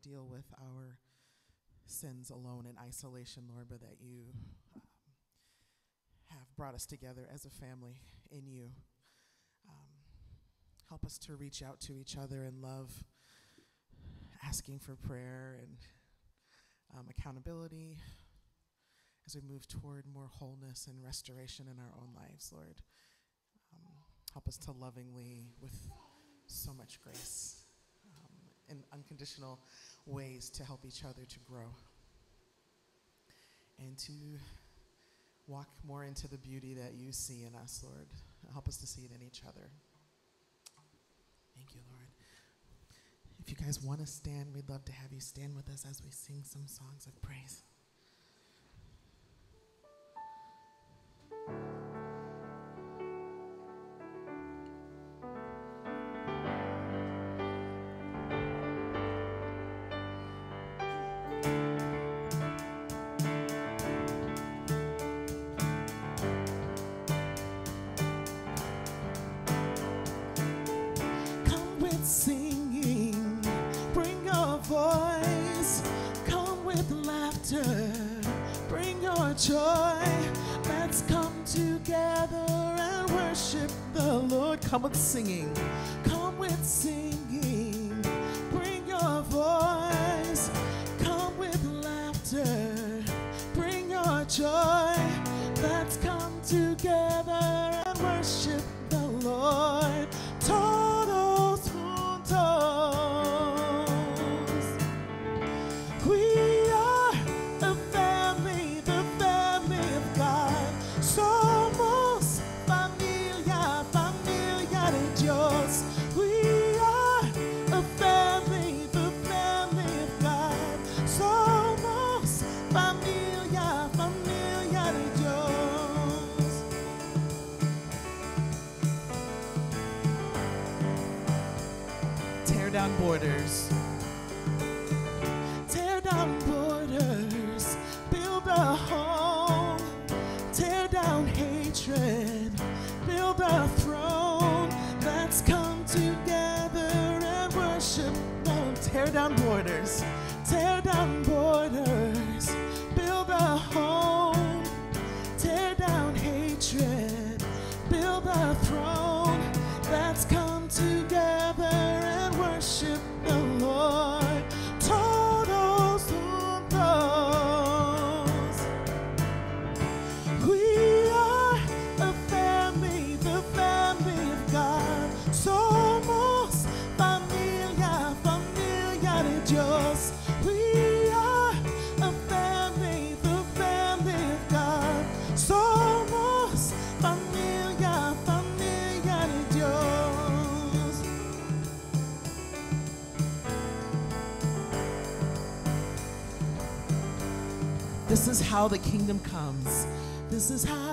Speaker 3: deal with our sins alone in isolation, Lord, but that you um, have brought us together as a family in you. Um, help us to reach out to each other in love, asking for prayer and um, accountability as we move toward more wholeness and restoration in our own lives, Lord. Um, help us to lovingly, with so much grace, in unconditional ways to help each other to grow and to walk more into the beauty that you see in us, Lord. Help us to see it in each other. Thank you, Lord. If you guys want to stand, we'd love to have you stand with us as we sing some songs of praise. Singing. How the kingdom comes. This is how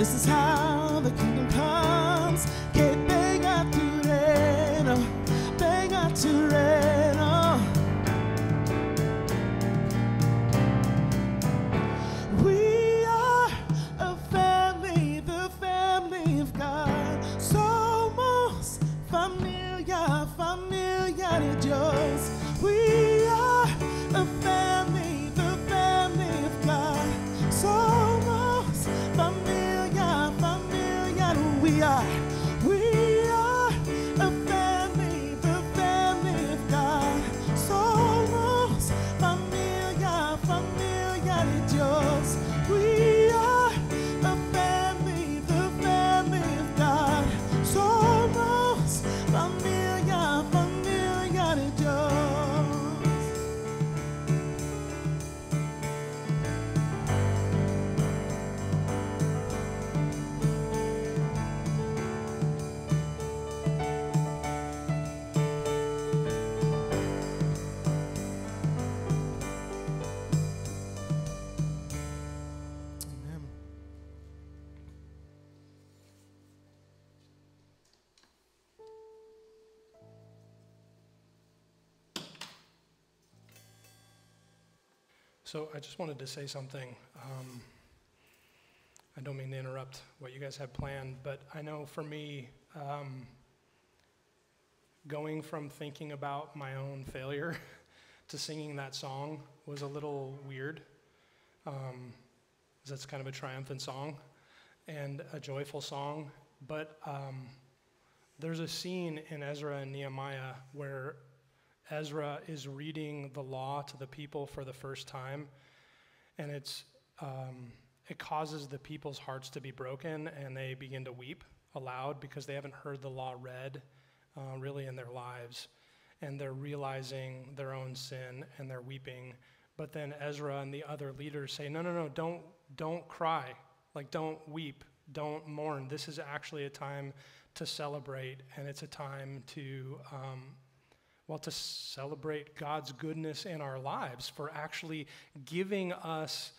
Speaker 3: This is how
Speaker 2: I just wanted to say something. Um, I don't mean to interrupt what you guys have planned, but I know for me, um, going from thinking about my own failure (laughs) to singing that song was a little weird. Um, that's kind of a triumphant song and a joyful song. But um, there's a scene in Ezra and Nehemiah where Ezra is reading the law to the people for the first time, and it's um, it causes the people's hearts to be broken, and they begin to weep aloud because they haven't heard the law read uh, really in their lives, and they're realizing their own sin and they're weeping. But then Ezra and the other leaders say, "No, no, no! Don't don't cry. Like don't weep. Don't mourn. This is actually a time to celebrate, and it's a time to." Um, well, to celebrate God's goodness in our lives, for actually giving us,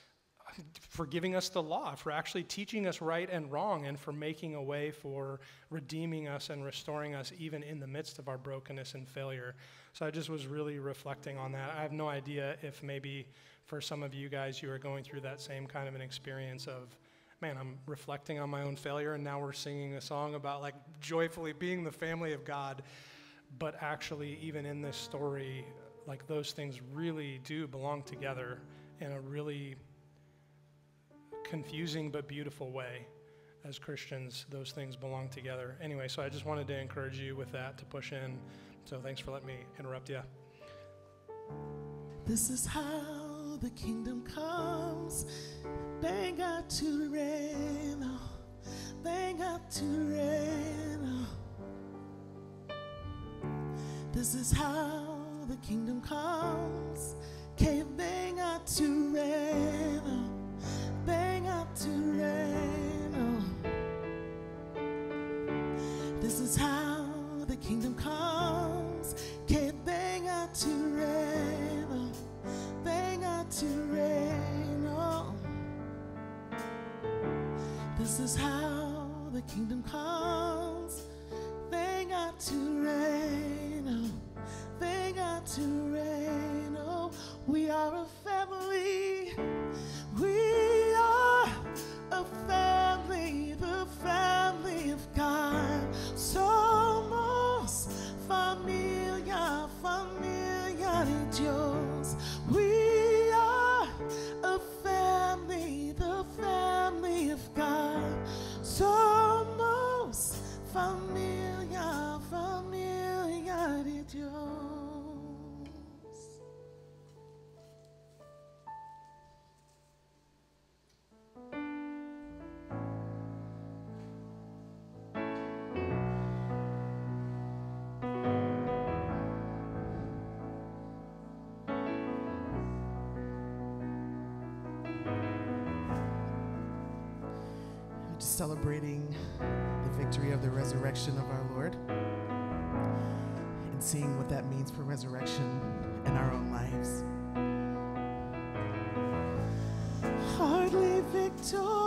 Speaker 2: for giving us the law, for actually teaching us right and wrong, and for making a way for redeeming us and restoring us even in the midst of our brokenness and failure. So I just was really reflecting on that. I have no idea if maybe for some of you guys you are going through that same kind of an experience of, man, I'm reflecting on my own failure, and now we're singing a song about like joyfully being the family of God but actually even in this story like those things really do belong together in a really confusing but beautiful way as Christians, those things belong together. Anyway, so I just wanted to encourage you with that to push in. So thanks for letting me interrupt you.
Speaker 3: This is how the kingdom comes. Bang out to rain. Bang out to rain. This is how the kingdom comes. Cave bang out to rain. Bang out to rain. This is how the kingdom comes. Cave bang out to rain. Bang out to rain. This is how the kingdom comes. To rain. Oh, we are a celebrating the victory of the resurrection of our Lord and seeing what that means for resurrection in our own lives. Hardly victory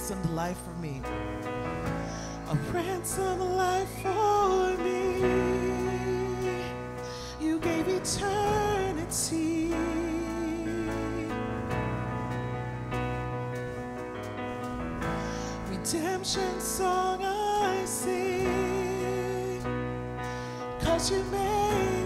Speaker 3: ransomed life for me. A ransomed life for me. You gave eternity. Redemption song I sing. Cause you made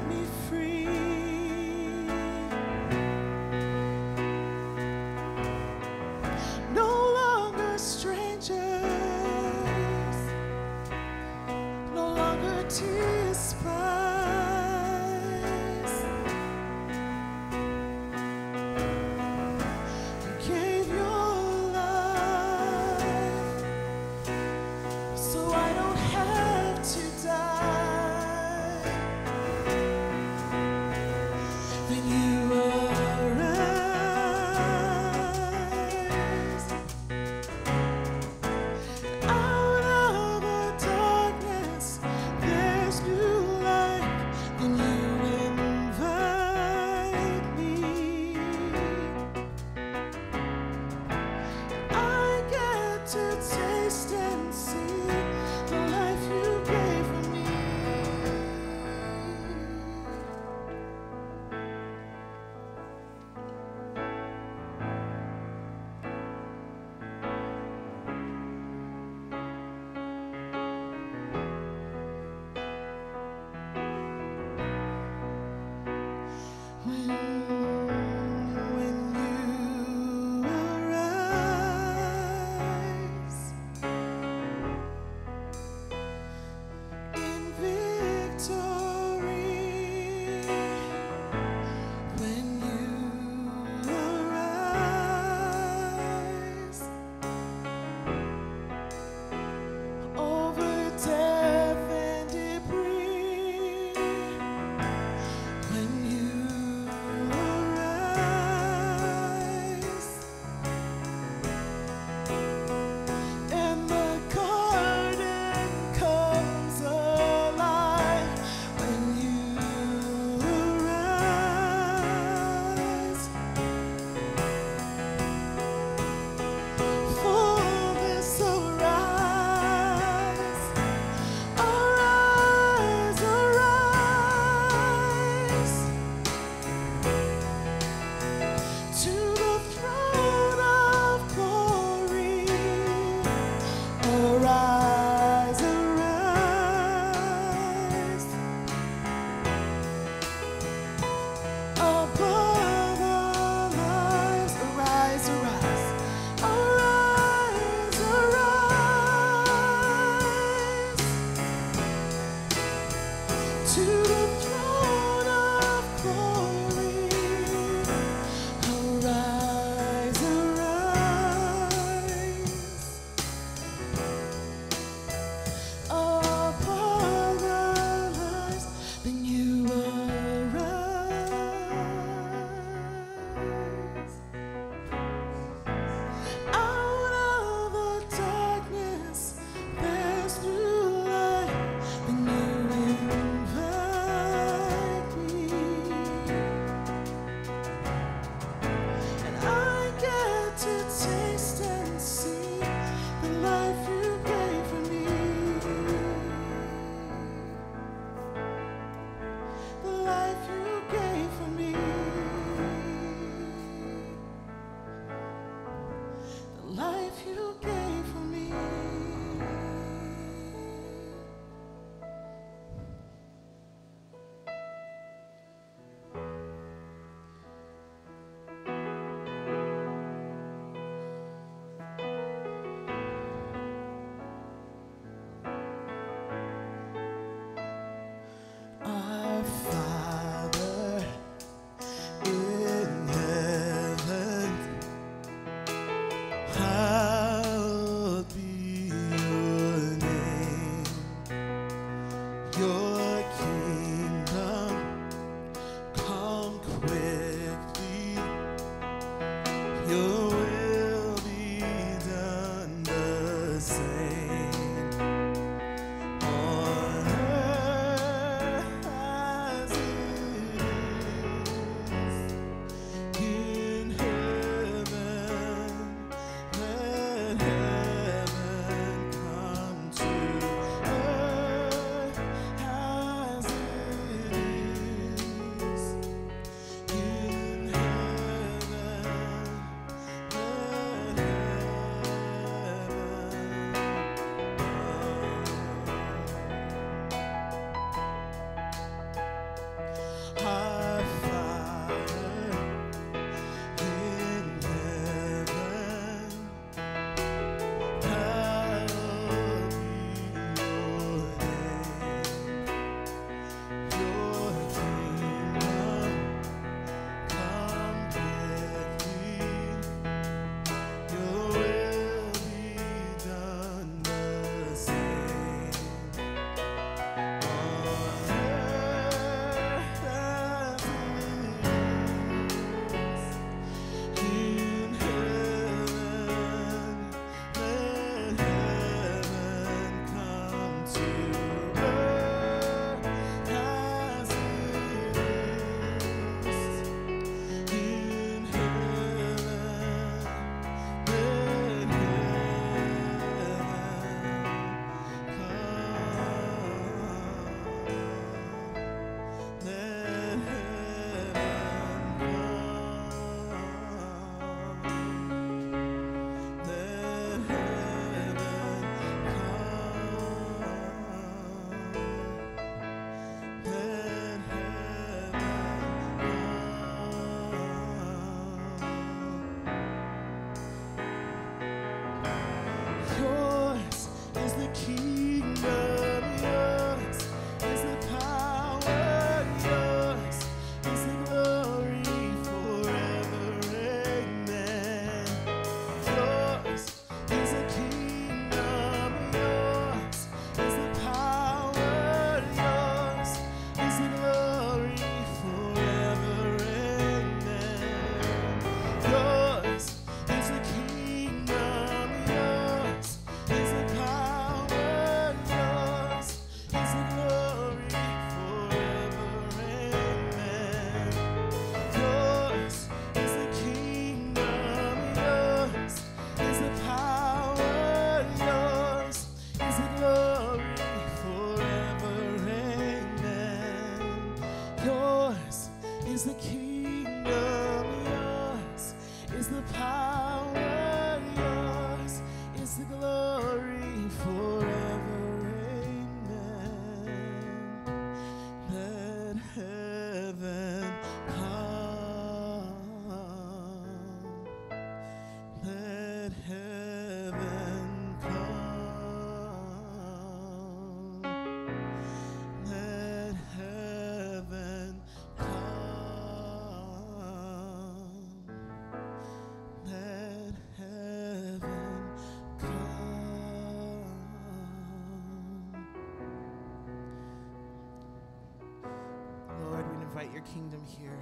Speaker 3: your kingdom here.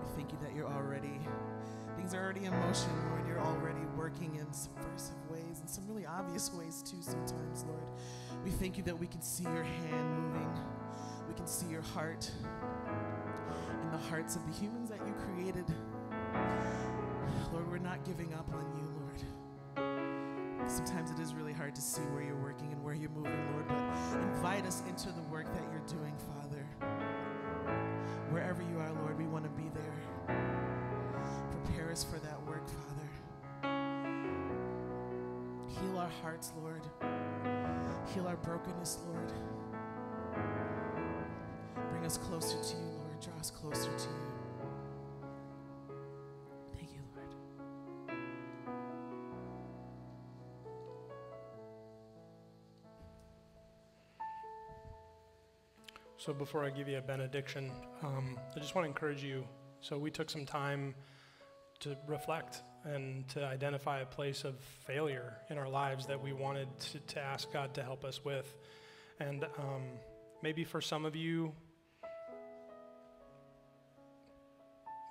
Speaker 3: We thank you that you're already, things are already in motion, Lord. You're already working in subversive ways and some really obvious ways too sometimes, Lord. We thank you that we can see your hand moving, we can see your heart in the hearts of the humans that you created. Lord, we're not giving up on you, Lord. Sometimes it is really hard to see where you're working and where you're moving, Lord, but invite us into the work that you're doing, Father. Wherever you are, Lord, we want to be there. Prepare us for that work, Father. Heal our hearts, Lord. Heal our brokenness, Lord. Bring us closer to you, Lord. Draw us closer to you.
Speaker 2: So before I give you a benediction, um, I just want to encourage you. So we took some time to reflect and to identify a place of failure in our lives that we wanted to, to ask God to help us with. And um, maybe for some of you,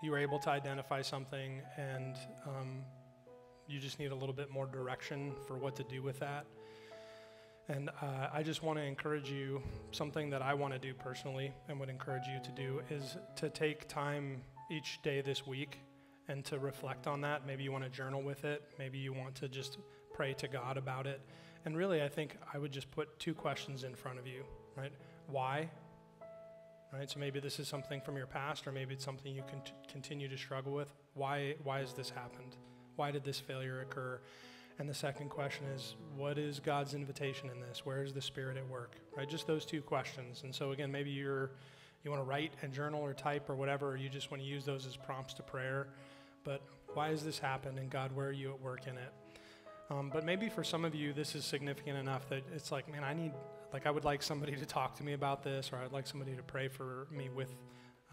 Speaker 2: you were able to identify something and um, you just need a little bit more direction for what to do with that. And uh, I just want to encourage you, something that I want to do personally and would encourage you to do is to take time each day this week and to reflect on that. Maybe you want to journal with it. Maybe you want to just pray to God about it. And really, I think I would just put two questions in front of you, right? Why? Right? So maybe this is something from your past, or maybe it's something you can continue to struggle with. Why, why has this happened? Why did this failure occur? And the second question is, what is God's invitation in this? Where is the Spirit at work? Right? Just those two questions. And so again, maybe you're you want to write and journal or type or whatever, or you just want to use those as prompts to prayer. But why has this happened? And God, where are you at work in it? Um, but maybe for some of you, this is significant enough that it's like, man, I need, like, I would like somebody to talk to me about this, or I'd like somebody to pray for me with,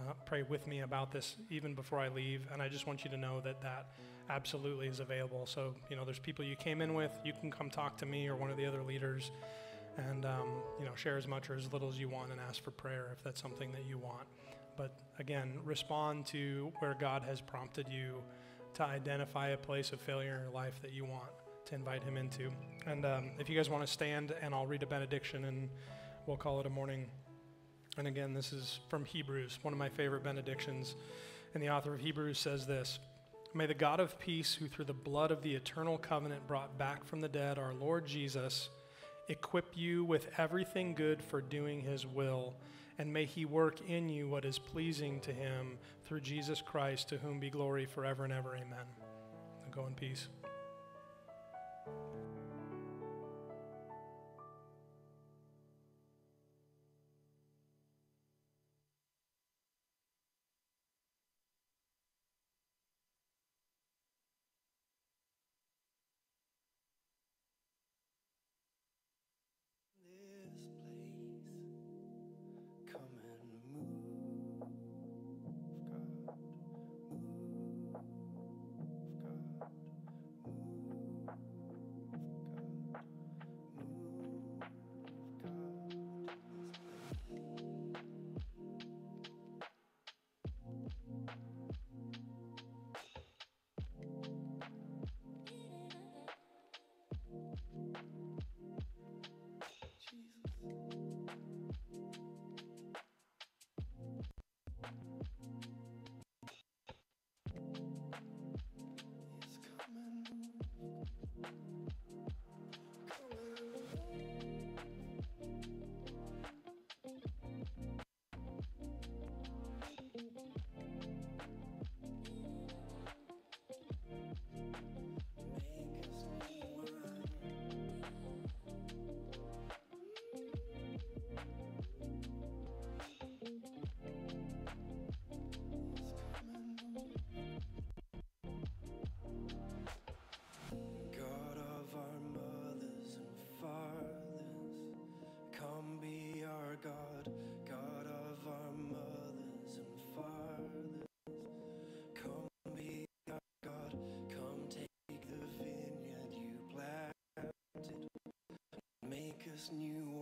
Speaker 2: uh, pray with me about this even before I leave. And I just want you to know that that absolutely is available. So, you know, there's people you came in with, you can come talk to me or one of the other leaders and, um, you know, share as much or as little as you want and ask for prayer if that's something that you want. But again, respond to where God has prompted you to identify a place of failure in your life that you want to invite Him into. And um, if you guys want to stand, and I'll read a benediction and we'll call it a morning. And again, this is from Hebrews, one of my favorite benedictions. And the author of Hebrews says this May the God of peace, who through the blood of the eternal covenant brought back from the dead our Lord Jesus, equip you with everything good for doing his will, and may he work in you what is pleasing to him through Jesus Christ, to whom be glory forever and ever. Amen. Go in peace.
Speaker 4: New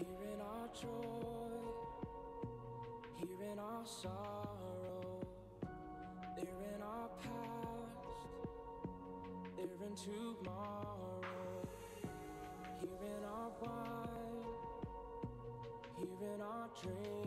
Speaker 4: Here in our joy, here in our sorrow, there in our past, there in tomorrow. Here in our wine, in our drinking,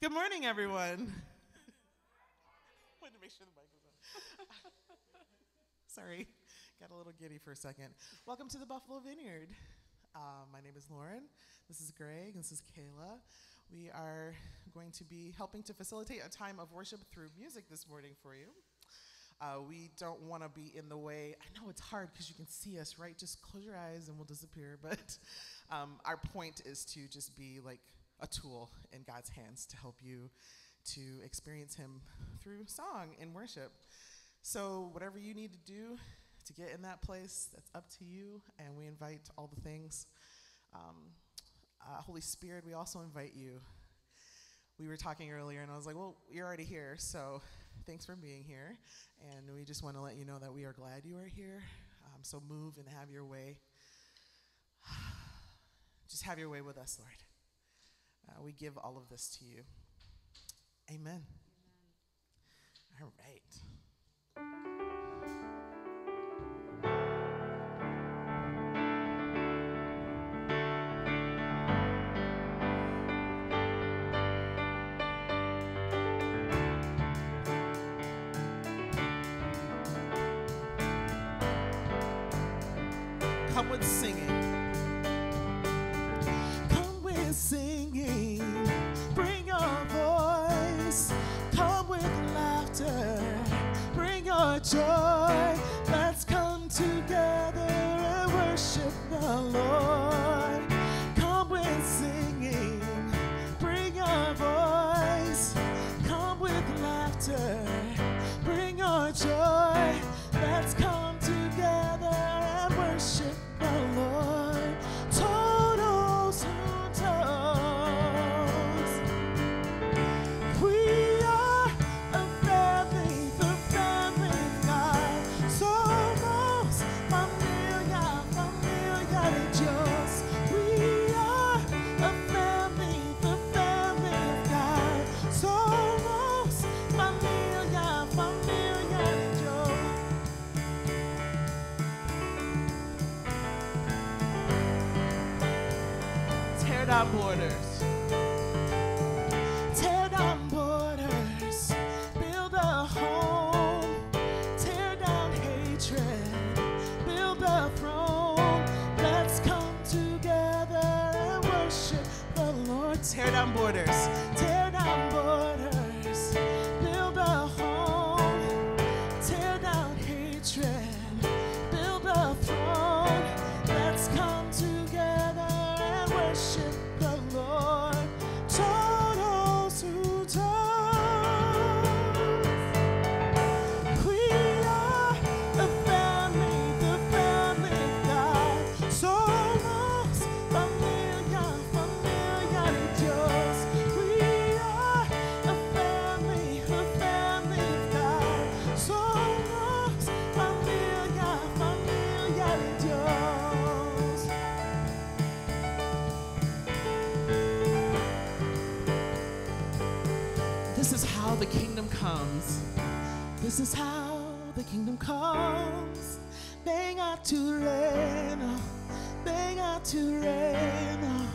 Speaker 3: Good morning, everyone. Wanted to make sure the mic was on. (laughs) Sorry, got a little giddy for a second. Welcome to the Buffalo Vineyard. Uh, my name is Lauren. This is Greg. This is Kayla. We are going to be helping to facilitate a time of worship through music this morning for you. Uh, we don't want to be in the way. I know it's hard because you can see us, right? Just close your eyes and we'll disappear. (laughs) But um, our point is to just be like a tool in God's hands to help you to experience Him through song and worship. So, whatever you need to do to get in that place, that's up to you. And we invite all the things. Um, uh, Holy Spirit, we also invite you. We were talking earlier, and I was like, well, you're already here, so thanks for being here. And we just want to let you know that we are glad you are here. Um, so move and have your way. (sighs) just have your way with us, Lord. Uh, we give all of this to you. Amen. Amen. All right. come and sing. This is how the kingdom comes. Venga tu reino, venga tu reino.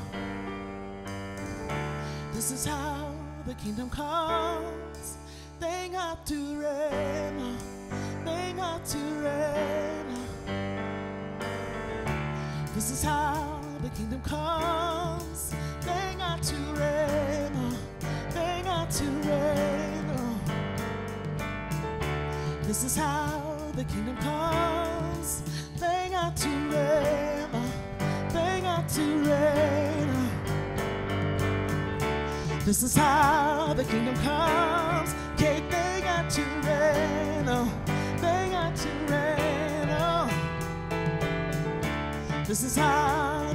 Speaker 3: This is how the kingdom comes. Venga tu reino, venga tu reino. This is how the kingdom comes. This is how the kingdom comes. Venga tu reino, venga tu reino. This is how the kingdom comes. Que venga tu reino, venga tu. This is how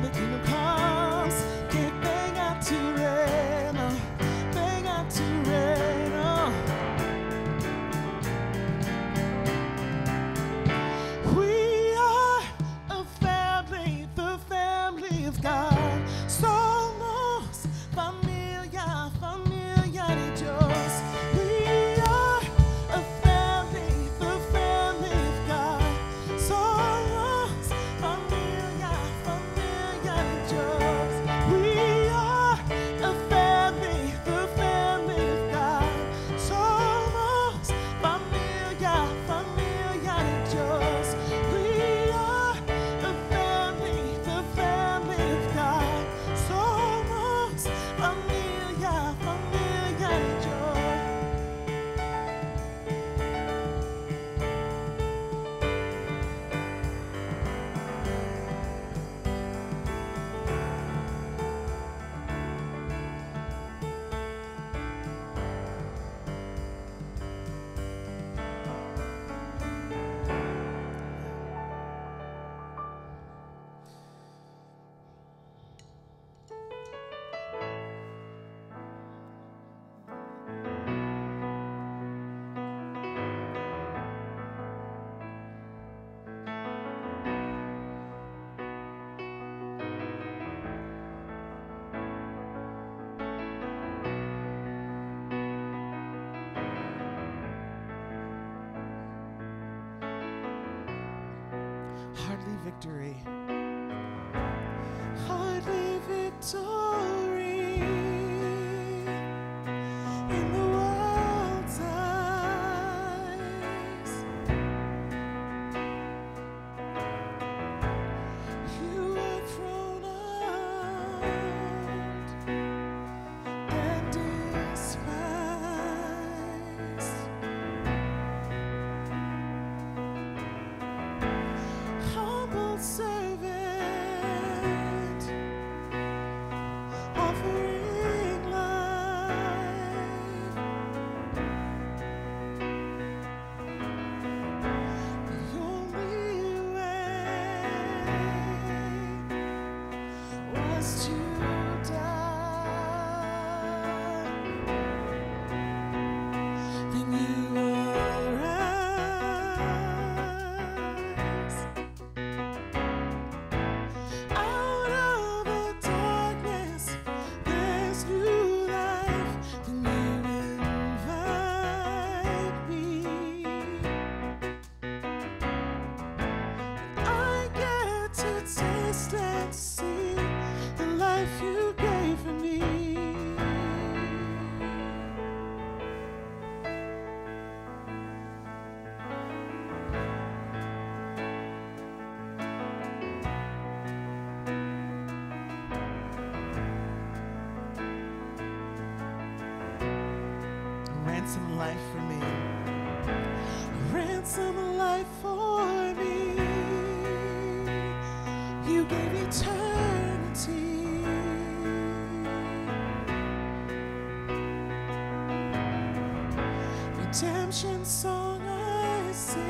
Speaker 3: Redemption song I sing.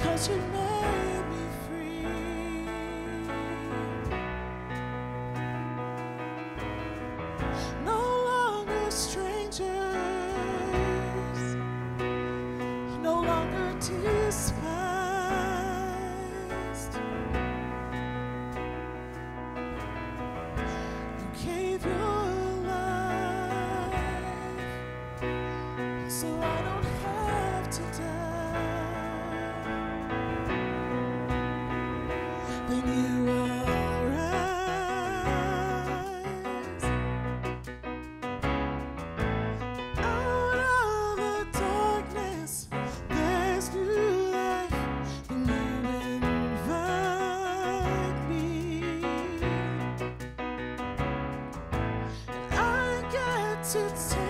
Speaker 3: Cause you made to take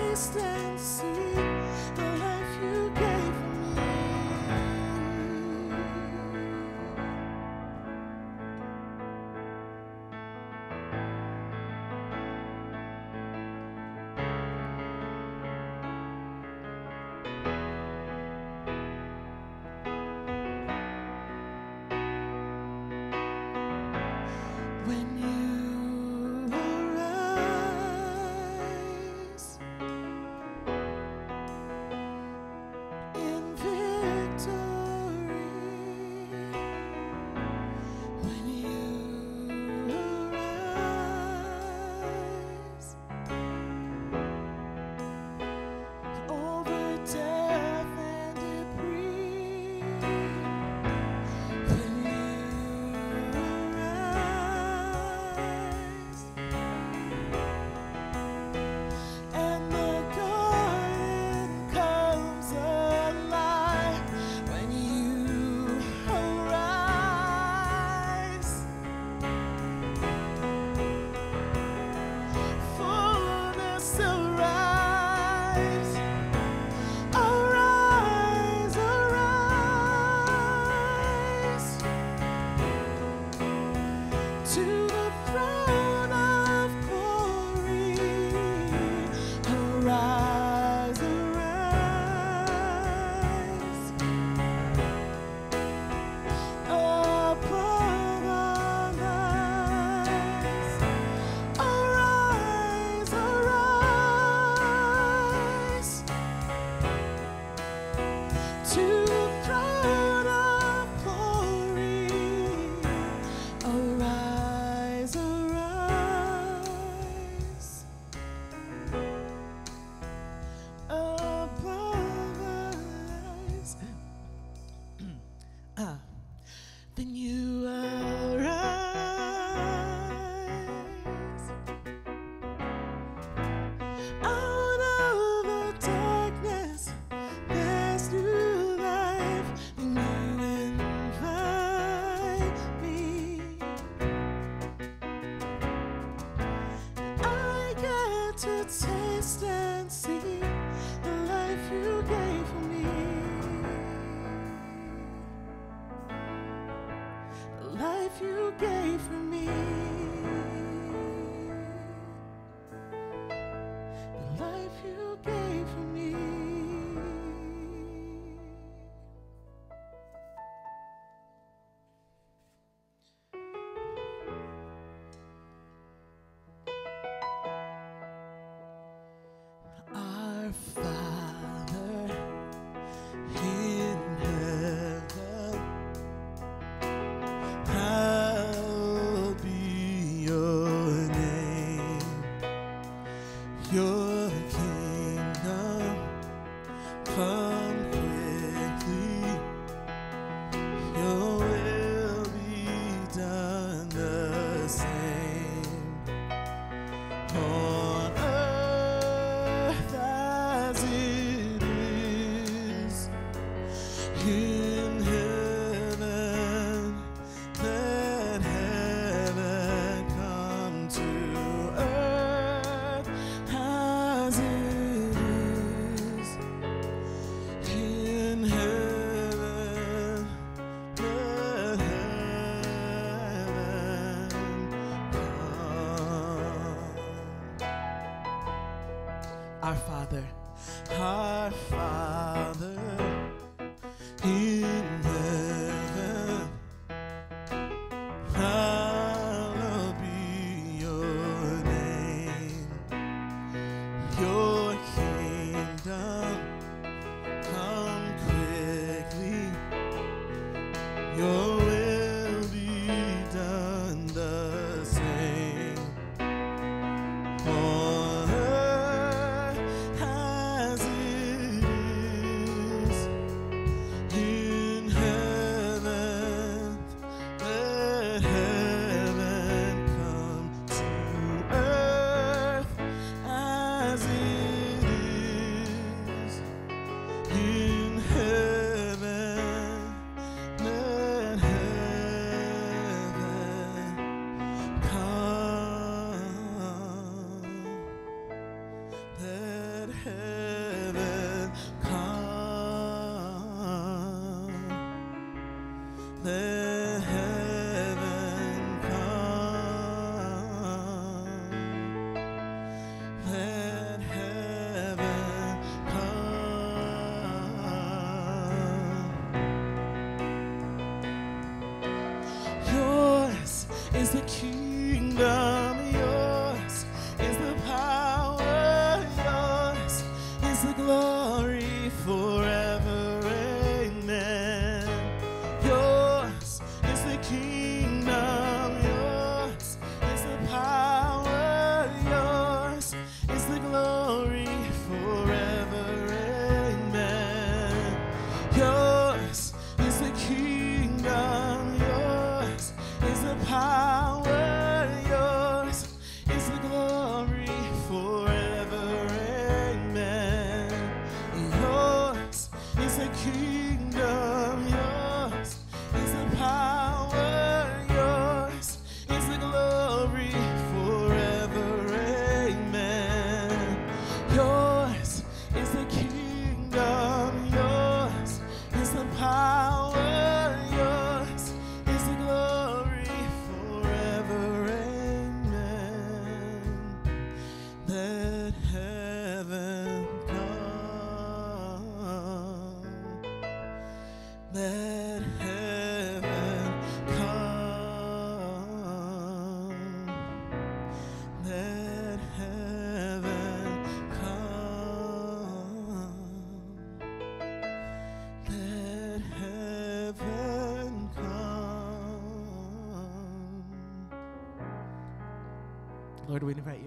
Speaker 3: life you gave for me.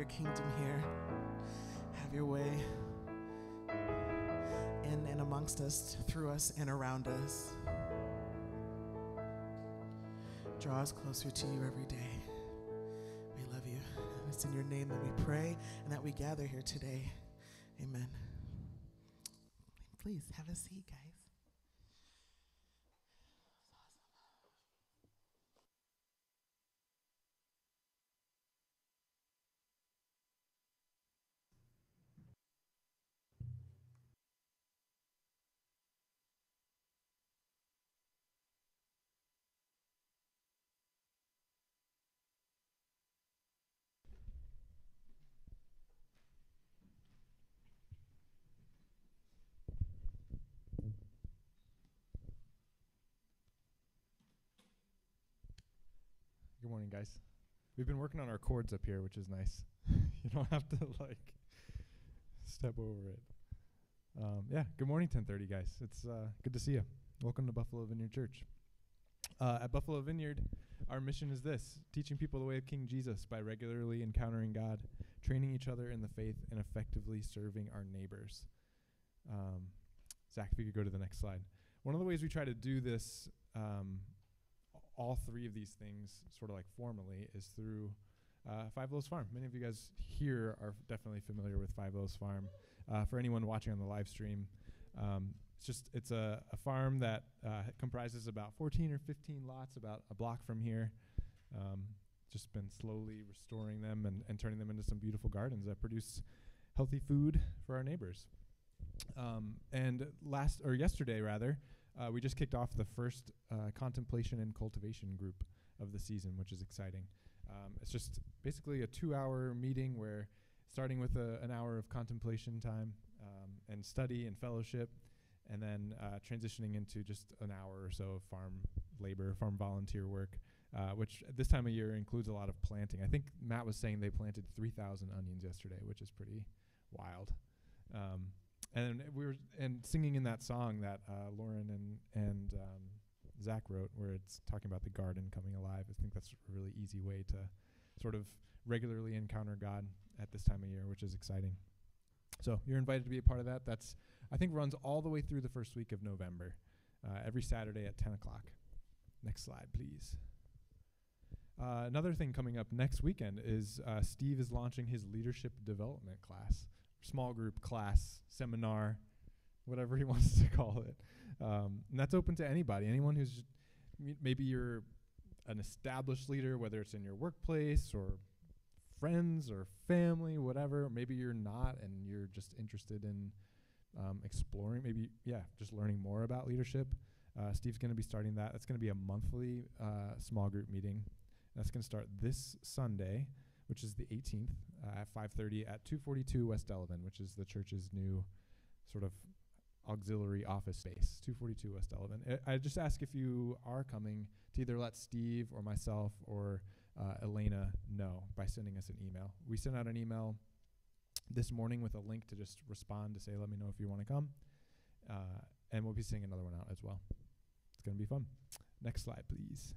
Speaker 3: your kingdom here. Have your way in and amongst us, through us, and around us. Draw us closer to you every day. We love you. And it's in your name that we pray and that we gather here today. Amen. Please have a seat, guys.
Speaker 5: Morning, guys. We've been working on our chords up here, which is nice. (laughs) you don't have to like step over it. Um, yeah. Good morning, 10:30, guys. It's uh, good to see you. Welcome to Buffalo Vineyard Church. Uh, at Buffalo Vineyard, our mission is this: teaching people the way of King Jesus by regularly encountering God, training each other in the faith, and effectively serving our neighbors. Um, Zach, if you could go to the next slide. One of the ways we try to do this, um, all three of these things, sort of like formally, is through uh, Five Loaves Farm. Many of you guys here are definitely familiar with Five Loaves Farm. Uh, for anyone watching on the live stream, um, it's just it's a, a farm that uh, comprises about 14 or 15 lots, about a block from here. Um, just been slowly restoring them and, and turning them into some beautiful gardens that produce healthy food for our neighbors. Um, and last or yesterday rather, uh, we just kicked off the first uh, contemplation and cultivation group of the season, which is exciting. Um, it's just basically a two-hour meeting where, starting with a, an hour of contemplation time um, and study and fellowship, and then uh, transitioning into just an hour or so of farm labor, farm volunteer work, uh, which at this time of year includes a lot of planting. I think Matt was saying they planted 3,000 onions yesterday, which is pretty wild. Um, and we were and singing in that song that uh, Lauren and and um, Zach wrote, where it's talking about the garden coming alive. I think that's a really easy way to sort of regularly encounter God at this time of year, which is exciting. So you're invited to be a part of that. That's I think runs all the way through the first week of November, uh, every Saturday at 10 o'clock. Next slide, please. Uh, another thing coming up next weekend is uh, Steve is launching his leadership development class, small group class, seminar, whatever he (laughs) wants to call it. Um, and that's open to anybody, anyone who's maybe you're an established leader, whether it's in your workplace or friends or family, whatever. Maybe you're not, and you're just interested in um, exploring, maybe, yeah, just learning more about leadership. Uh, Steve's going to be starting that. It's going to be a monthly uh, small group meeting. That's going to start this Sunday, which is the 18th uh, at 5:30 at 242 West Delavan, which is the church's new sort of auxiliary office space, 242 West Delavan. I, I just ask if you are coming to either let Steve or myself or uh, Elena know by sending us an email. We sent out an email this morning with a link to just respond to say, let me know if you want to come. Uh, and we'll be sending another one out as well. It's going to be fun. Next slide, please.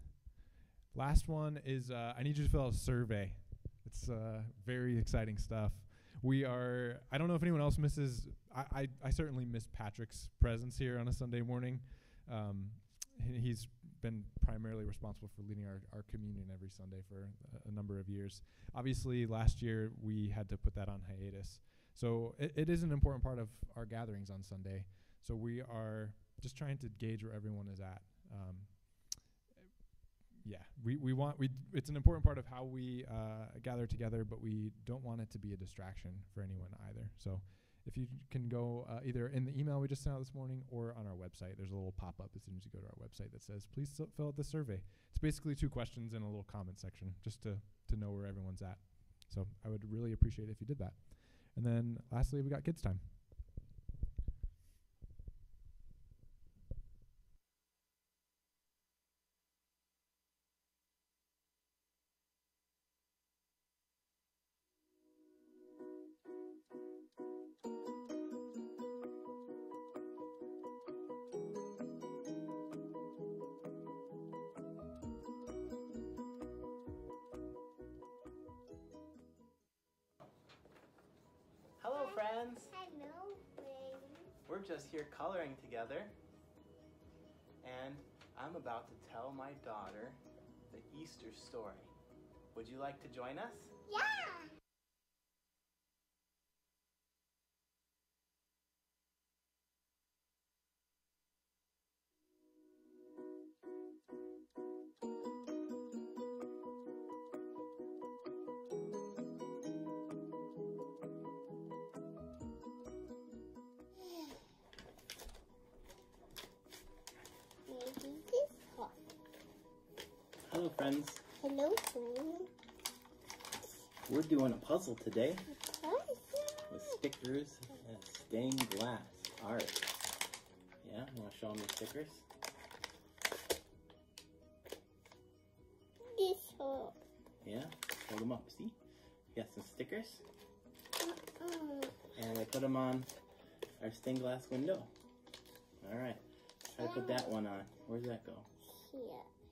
Speaker 5: Last one is uh, I need you to fill out a survey. It's uh, very exciting stuff. We are, I don't know if anyone else misses, I, I, I certainly miss Patrick's presence here on a Sunday morning. Um, he- he's been primarily responsible for leading our, our communion every Sunday for a, a number of years. Obviously, last year we had to put that on hiatus. So it, it is an important part of our gatherings on Sunday. So we are just trying to gauge where everyone is at. Um, yeah, we, we want we it's an important part of how we uh, gather together, but we don't want it to be a distraction for anyone either. So if you can go uh, either in the email we just sent out this morning or on our website, there's a little pop up as soon as you go to our website that says please fill out the survey. It's basically two questions and a little comment section just to to know where everyone's at. So I would really appreciate it if you did that. And then lastly, we got kids time.
Speaker 1: Story. Would you like to join us?
Speaker 6: Yeah. Maybe this one.
Speaker 1: Hello, friends.
Speaker 6: Hello, friend.
Speaker 1: We're doing a puzzle today with stickers and stained glass art. Yeah, you want to show them the stickers?
Speaker 6: This one.
Speaker 1: up. See? We got some stickers,
Speaker 6: Mm-mm.
Speaker 1: and I put them on our stained glass window. All right. Try to put that one on. Where's that go?
Speaker 6: Here.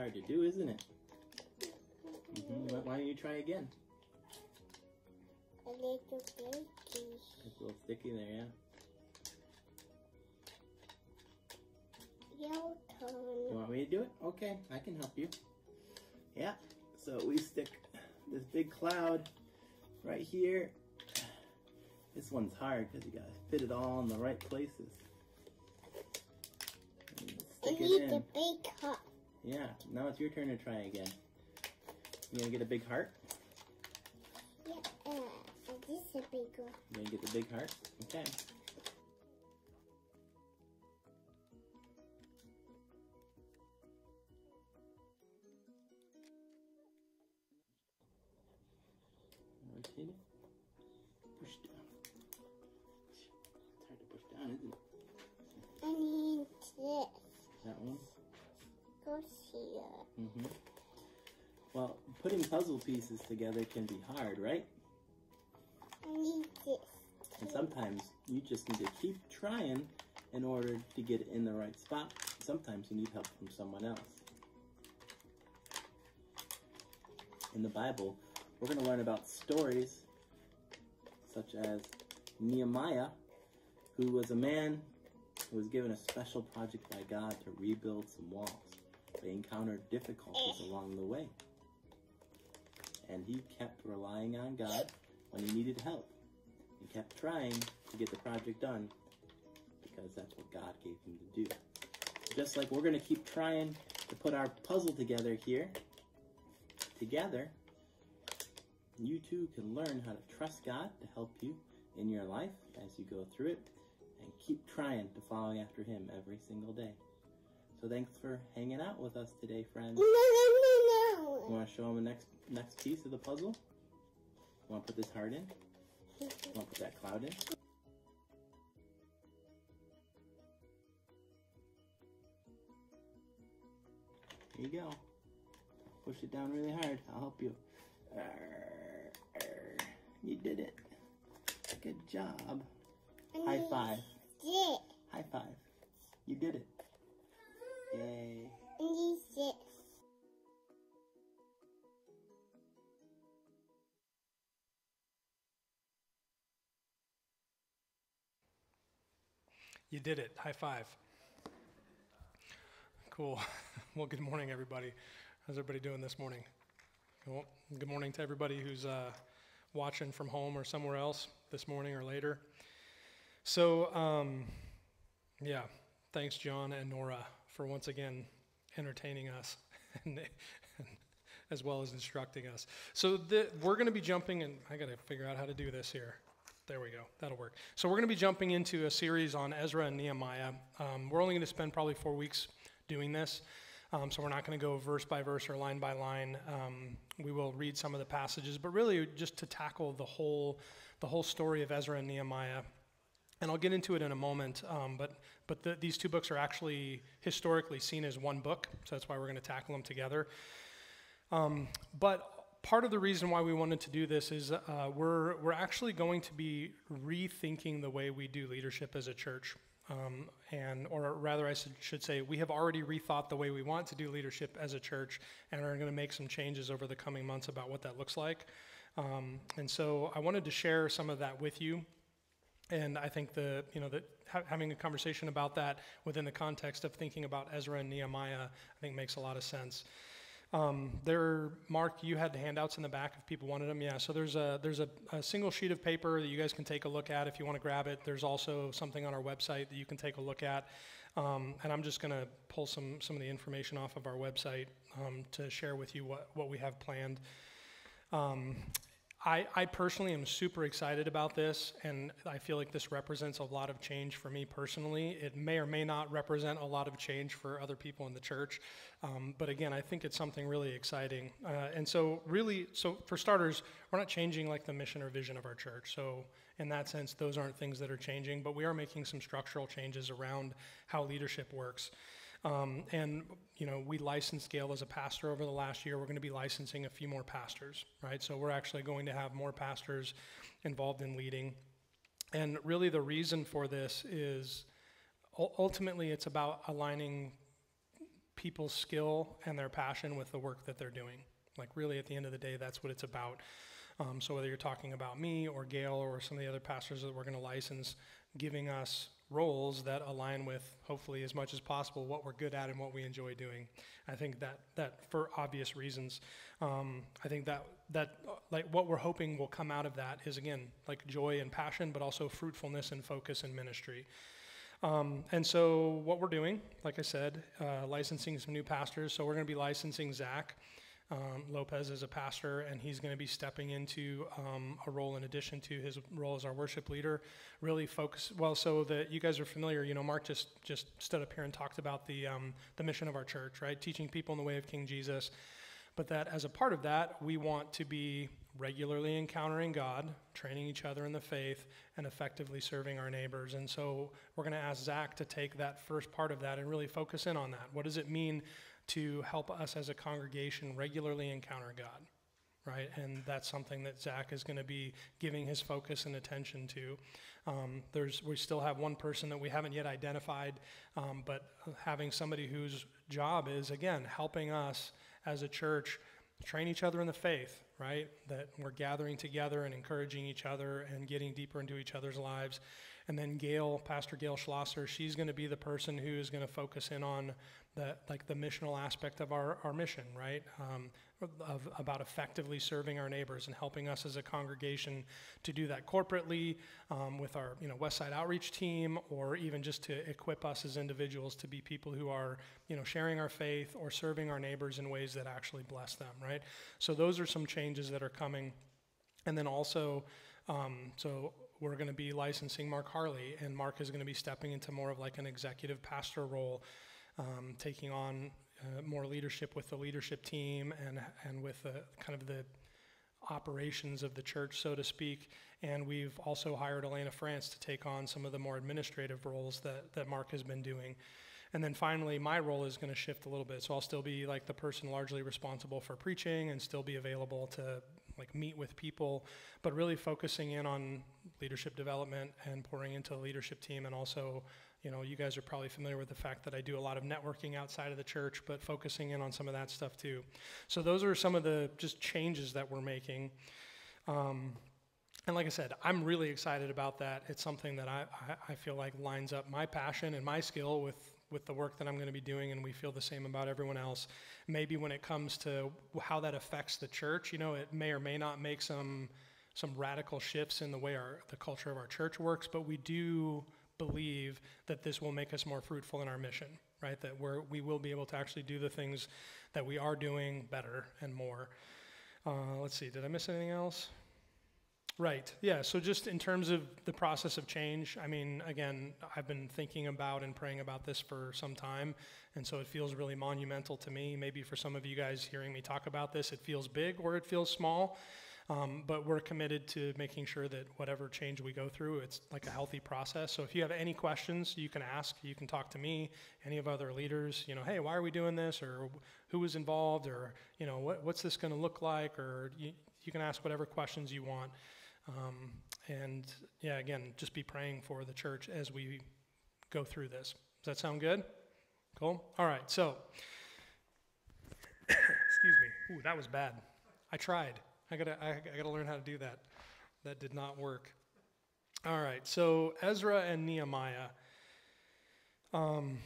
Speaker 1: Hard to do, isn't it? hmm Why don't you try again?
Speaker 6: A little baby.
Speaker 1: It's a little sticky there, yeah.
Speaker 6: Your
Speaker 1: You want me to do it? Okay, I can help you. Yeah. So we stick this big cloud right here. This one's hard because you gotta fit it all in the right places. And
Speaker 6: I
Speaker 1: Stick
Speaker 6: need
Speaker 1: it
Speaker 6: the big cup.
Speaker 1: Yeah. Now it's your turn to try again. You gonna get a big heart?
Speaker 6: Yeah. Uh, this is a big one.
Speaker 1: You gonna get the big heart? Okay.
Speaker 6: Go here.
Speaker 1: Mm-hmm. Well, putting puzzle pieces together can be hard, right?
Speaker 6: I need this.
Speaker 1: And sometimes you just need to keep trying in order to get it in the right spot. Sometimes you need help from someone else. In the Bible, we're going to learn about stories such as Nehemiah, who was a man who was given a special project by God to rebuild some walls. He encountered difficulties eh. along the way. And he kept relying on God when he needed help. He kept trying to get the project done because that's what God gave him to do. Just like we're going to keep trying to put our puzzle together here, together, you too can learn how to trust God to help you in your life as you go through it and keep trying to follow after Him every single day. So thanks for hanging out with us today.
Speaker 6: No, no,
Speaker 1: You
Speaker 6: no,
Speaker 1: want to show them the next next piece of the puzzle? You Want to put this heart in? You Want to put that cloud in? Here you go. Push it down really hard. I'll help you. Arr, arr. You did it. Good job. High five. High five. You did it. Yay.
Speaker 2: You did it. High five. Cool. (laughs) Well, good morning, everybody. How's everybody doing this morning? Well, good morning to everybody who's uh, watching from home or somewhere else this morning or later. So, um, yeah, thanks, John and Nora, for once again entertaining us (laughs) and, as well as instructing us. So, the, we're going to be jumping, and I got to figure out how to do this here. There we go. That'll work. So we're going to be jumping into a series on Ezra and Nehemiah. Um, we're only going to spend probably four weeks doing this. Um, so we're not going to go verse by verse or line by line. Um, we will read some of the passages, but really just to tackle the whole, the whole story of Ezra and Nehemiah. And I'll get into it in a moment. Um, but but the, these two books are actually historically seen as one book, so that's why we're going to tackle them together. Um, but part of the reason why we wanted to do this is uh, we're, we're actually going to be rethinking the way we do leadership as a church. Um, and, or rather, I should, say, we have already rethought the way we want to do leadership as a church and are going to make some changes over the coming months about what that looks like. Um, and so I wanted to share some of that with you. And I think the you know that ha- having a conversation about that within the context of thinking about Ezra and Nehemiah, I think makes a lot of sense. Um, there, Mark, you had the handouts in the back if people wanted them. Yeah, so there's a there's a, a single sheet of paper that you guys can take a look at if you want to grab it. There's also something on our website that you can take a look at. Um, and I'm just going to pull some some of the information off of our website um, to share with you what what we have planned. I, I personally am super excited about this, and I feel like this represents a lot of change for me personally. It may or may not represent a lot of change for other people in the church, um, but again, I think it's something really exciting. Uh, and so, really, so for starters, we're not changing like the mission or vision of our church. So, in that sense, those aren't things that are changing, but we are making some structural changes around how leadership works. Um, and you know, we licensed Gail as a pastor over the last year. We're going to be licensing a few more pastors, right? So we're actually going to have more pastors involved in leading. And really, the reason for this is ultimately it's about aligning people's skill and their passion with the work that they're doing. Like, really, at the end of the day, that's what it's about. Um, so, whether you're talking about me or Gail or some of the other pastors that we're going to license, giving us roles that align with, hopefully, as much as possible, what we're good at and what we enjoy doing. I think that, that for obvious reasons, um, I think that, that, like, what we're hoping will come out of that is, again, like joy and passion, but also fruitfulness and focus in ministry. Um, and so, what we're doing, like I said, uh, licensing some new pastors. So, we're going to be licensing Zach um, Lopez is a pastor, and he's going to be stepping into um, a role in addition to his role as our worship leader. Really focus well, so that you guys are familiar. You know, Mark just just stood up here and talked about the um, the mission of our church, right? Teaching people in the way of King Jesus. But that as a part of that, we want to be regularly encountering God, training each other in the faith, and effectively serving our neighbors. And so we're going to ask Zach to take that first part of that and really focus in on that. What does it mean to help us as a congregation regularly encounter God? Right, and that's something that Zach is going to be giving his focus and attention to. Um, there's, we still have one person that we haven't yet identified, um, but having somebody whose job is again helping us as a church train each other in the faith, right? That we're gathering together and encouraging each other and getting deeper into each other's lives. And then Gail, Pastor Gail Schlosser, she's going to be the person who is going to focus in on the like the missional aspect of our, our mission, right? Um, of, about effectively serving our neighbors and helping us as a congregation to do that corporately um, with our you know West Side Outreach team, or even just to equip us as individuals to be people who are you know sharing our faith or serving our neighbors in ways that actually bless them, right? So those are some changes that are coming, and then also um, so we're going to be licensing Mark Harley, and Mark is going to be stepping into more of like an executive pastor role, um, taking on uh, more leadership with the leadership team and and with the kind of the operations of the church, so to speak. And we've also hired Elena France to take on some of the more administrative roles that, that Mark has been doing. And then finally, my role is going to shift a little bit. So I'll still be like the person largely responsible for preaching and still be available to like meet with people, but really focusing in on leadership development and pouring into the leadership team and also you know, you guys are probably familiar with the fact that I do a lot of networking outside of the church, but focusing in on some of that stuff too. So those are some of the just changes that we're making. Um, and like I said, I'm really excited about that. It's something that I, I, I feel like lines up my passion and my skill with, with the work that I'm going to be doing, and we feel the same about everyone else. Maybe when it comes to how that affects the church, you know, it may or may not make some some radical shifts in the way our the culture of our church works, but we do believe that this will make us more fruitful in our mission, right? That we're, we will be able to actually do the things that we are doing better and more. Uh, let's see, did I miss anything else? Right, yeah, so just in terms of the process of change, I mean, again, I've been thinking about and praying about this for some time, and so it feels really monumental to me. Maybe for some of you guys hearing me talk about this, it feels big or it feels small. Um, but we're committed to making sure that whatever change we go through, it's like a healthy process. So if you have any questions, you can ask. You can talk to me, any of other leaders. You know, hey, why are we doing this, or who was involved, or you know, what, what's this going to look like, or you, you can ask whatever questions you want. Um, and yeah, again, just be praying for the church as we go through this. Does that sound good? Cool. All right. So, (coughs) excuse me. Ooh, that was bad. I tried. I gotta, I, I gotta learn how to do that. That did not work. All right, so Ezra and Nehemiah. Um,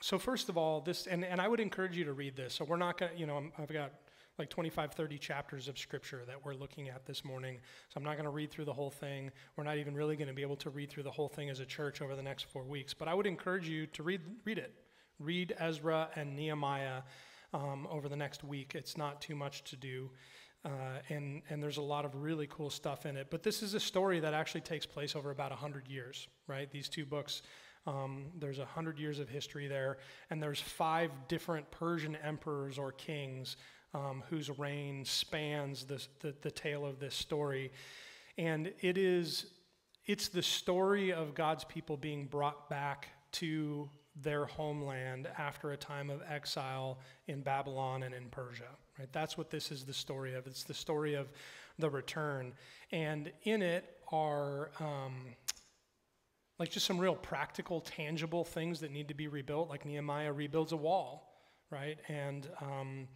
Speaker 2: so first of all, this, and, and I would encourage you to read this. So we're not gonna, you know, I've got like 25, 30 chapters of scripture that we're looking at this morning. So I'm not going to read through the whole thing. We're not even really going to be able to read through the whole thing as a church over the next four weeks. But I would encourage you to read, read it. Read Ezra and Nehemiah um, over the next week. It's not too much to do. Uh, and, and there's a lot of really cool stuff in it. But this is a story that actually takes place over about 100 years, right? These two books, um, there's 100 years of history there, and there's five different Persian emperors or kings um, whose reign spans this, the, the tale of this story. And it is, it's the story of God's people being brought back to their homeland after a time of exile in Babylon and in Persia. Right? That's what this is the story of. It's the story of the return. And in it are um, like just some real practical, tangible things that need to be rebuilt, like Nehemiah rebuilds a wall, right? And um,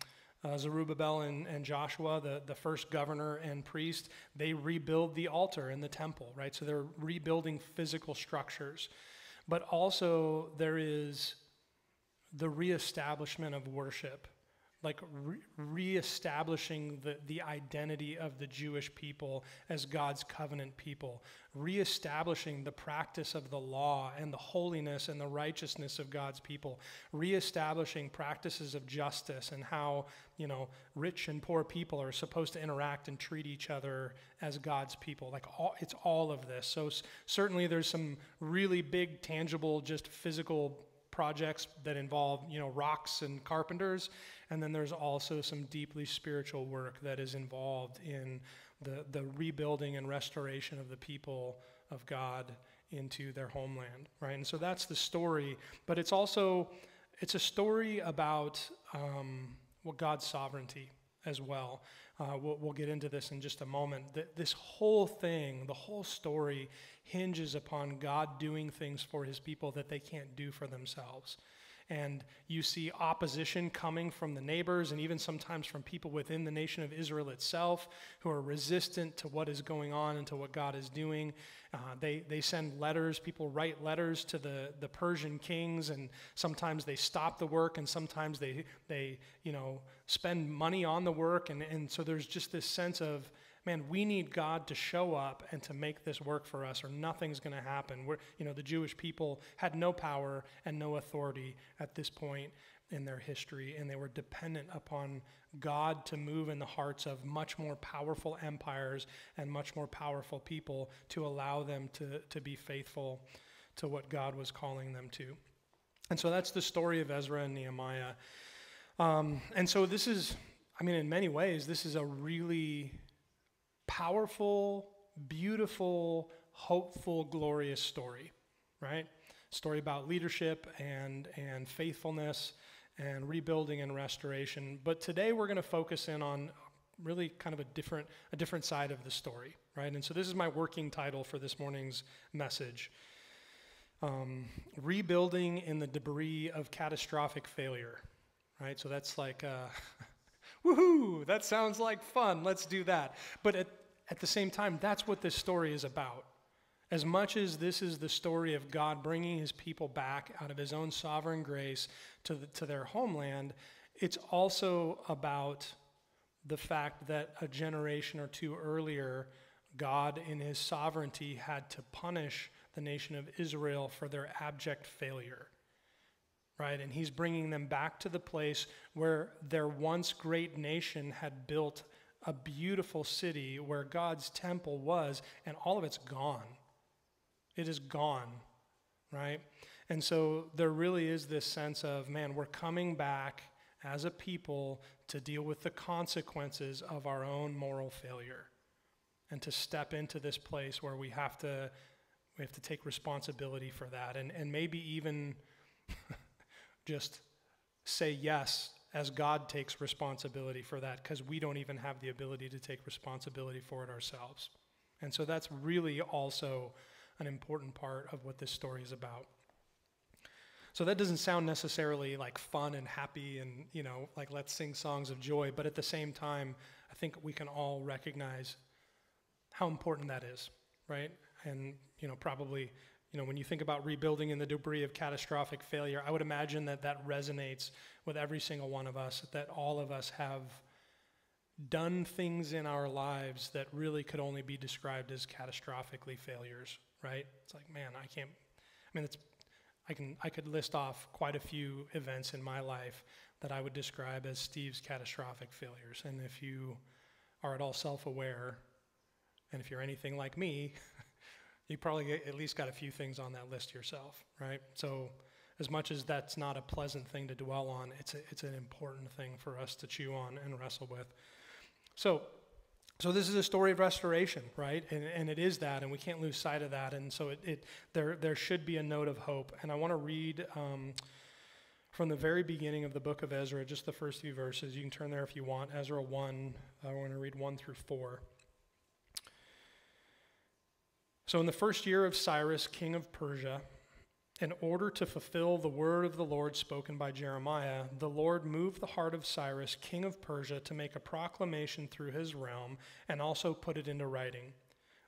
Speaker 2: uh, Zerubbabel and, and Joshua, the, the first governor and priest, they rebuild the altar in the temple, right? So they're rebuilding physical structures. But also, there is the reestablishment of worship, like re- reestablishing the, the identity of the Jewish people as God's covenant people, reestablishing the practice of the law and the holiness and the righteousness of God's people, reestablishing practices of justice and how, you know, rich and poor people are supposed to interact and treat each other as God's people. Like all, it's all of this. So s- certainly there's some really big, tangible, just physical projects that involve you know rocks and carpenters and then there's also some deeply spiritual work that is involved in the, the rebuilding and restoration of the people of god into their homeland right? And so that's the story but it's also it's a story about um, god's sovereignty as well. Uh, we'll, we'll get into this in just a moment. Th- this whole thing the whole story hinges upon God doing things for his people that they can't do for themselves. And you see opposition coming from the neighbors and even sometimes from people within the nation of Israel itself who are resistant to what is going on and to what God is doing. Uh, they, they send letters, people write letters to the, the Persian kings, and sometimes they stop the work and sometimes they, they you know, spend money on the work. And, and so there's just this sense of, man, we need God to show up and to make this work for us, or nothing's going to happen. We're, you know, the Jewish people had no power and no authority at this point in their history, and they were dependent upon God to move in the hearts of much more powerful empires and much more powerful people to allow them to, to be faithful to what God was calling them to. And so that's the story of Ezra and Nehemiah. Um, and so this is, I mean, in many ways, this is a really powerful, beautiful, hopeful, glorious story, right? Story about leadership and, and faithfulness and rebuilding and restoration. But today we're going to focus in on really kind of a different, a different side of the story, right? And so this is my working title for this morning's message. Um, rebuilding in the debris of catastrophic failure, right? So that's like, uh, (laughs) woohoo, that sounds like fun, let's do that. But at, at the same time, that's what this story is about. As much as this is the story of God bringing his people back out of his own sovereign grace to, the, to their homeland, it's also about the fact that a generation or two earlier, God, in his sovereignty, had to punish the nation of Israel for their abject failure. Right? And he's bringing them back to the place where their once great nation had built a beautiful city where God's temple was, and all of it's gone. It is gone, right? And so there really is this sense of, man, we're coming back as a people to deal with the consequences of our own moral failure and to step into this place where we have to we have to take responsibility for that and, and maybe even (laughs) just say yes as God takes responsibility for that because we don't even have the ability to take responsibility for it ourselves. And so that's really also an important part of what this story is about. So that doesn't sound necessarily like fun and happy and, you know, like let's sing songs of joy, but at the same time, I think we can all recognize how important that is, right? And, you know, probably, you know, when you think about rebuilding in the debris of catastrophic failure, I would imagine that that resonates with every single one of us, that all of us have done things in our lives that really could only be described as catastrophically failures, right? It's like, man, I can't, I mean, it's, I can, I could list off quite a few events in my life that I would describe as Steve's catastrophic failures. And if you are at all self aware, and if you're anything like me, (laughs) you probably at least got a few things on that list yourself, right? So, as much as that's not a pleasant thing to dwell on, it's, a, it's an important thing for us to chew on and wrestle with. So, so this is a story of restoration, right? And, and it is that, and we can't lose sight of that. And so it, it there, there should be a note of hope. And I want to read um, from the very beginning of the book of Ezra, just the first few verses. You can turn there if you want. Ezra 1, I we're to read 1 through 4. So, in the first year of Cyrus, king of Persia, in order to fulfill the word of the Lord spoken by Jeremiah, the Lord moved the heart of Cyrus, king of Persia, to make a proclamation through his realm and also put it into writing.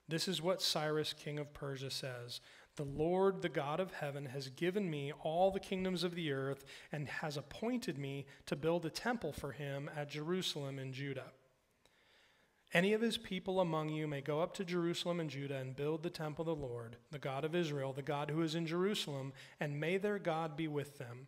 Speaker 2: This is what Cyrus, king of Persia, says The Lord, the God of heaven, has given me all the kingdoms of the earth and has appointed me to build a temple for him at Jerusalem in Judah. Any of his people among you may go up to Jerusalem and Judah and build the temple of the Lord, the God of Israel, the God who is in Jerusalem, and may their God be with them.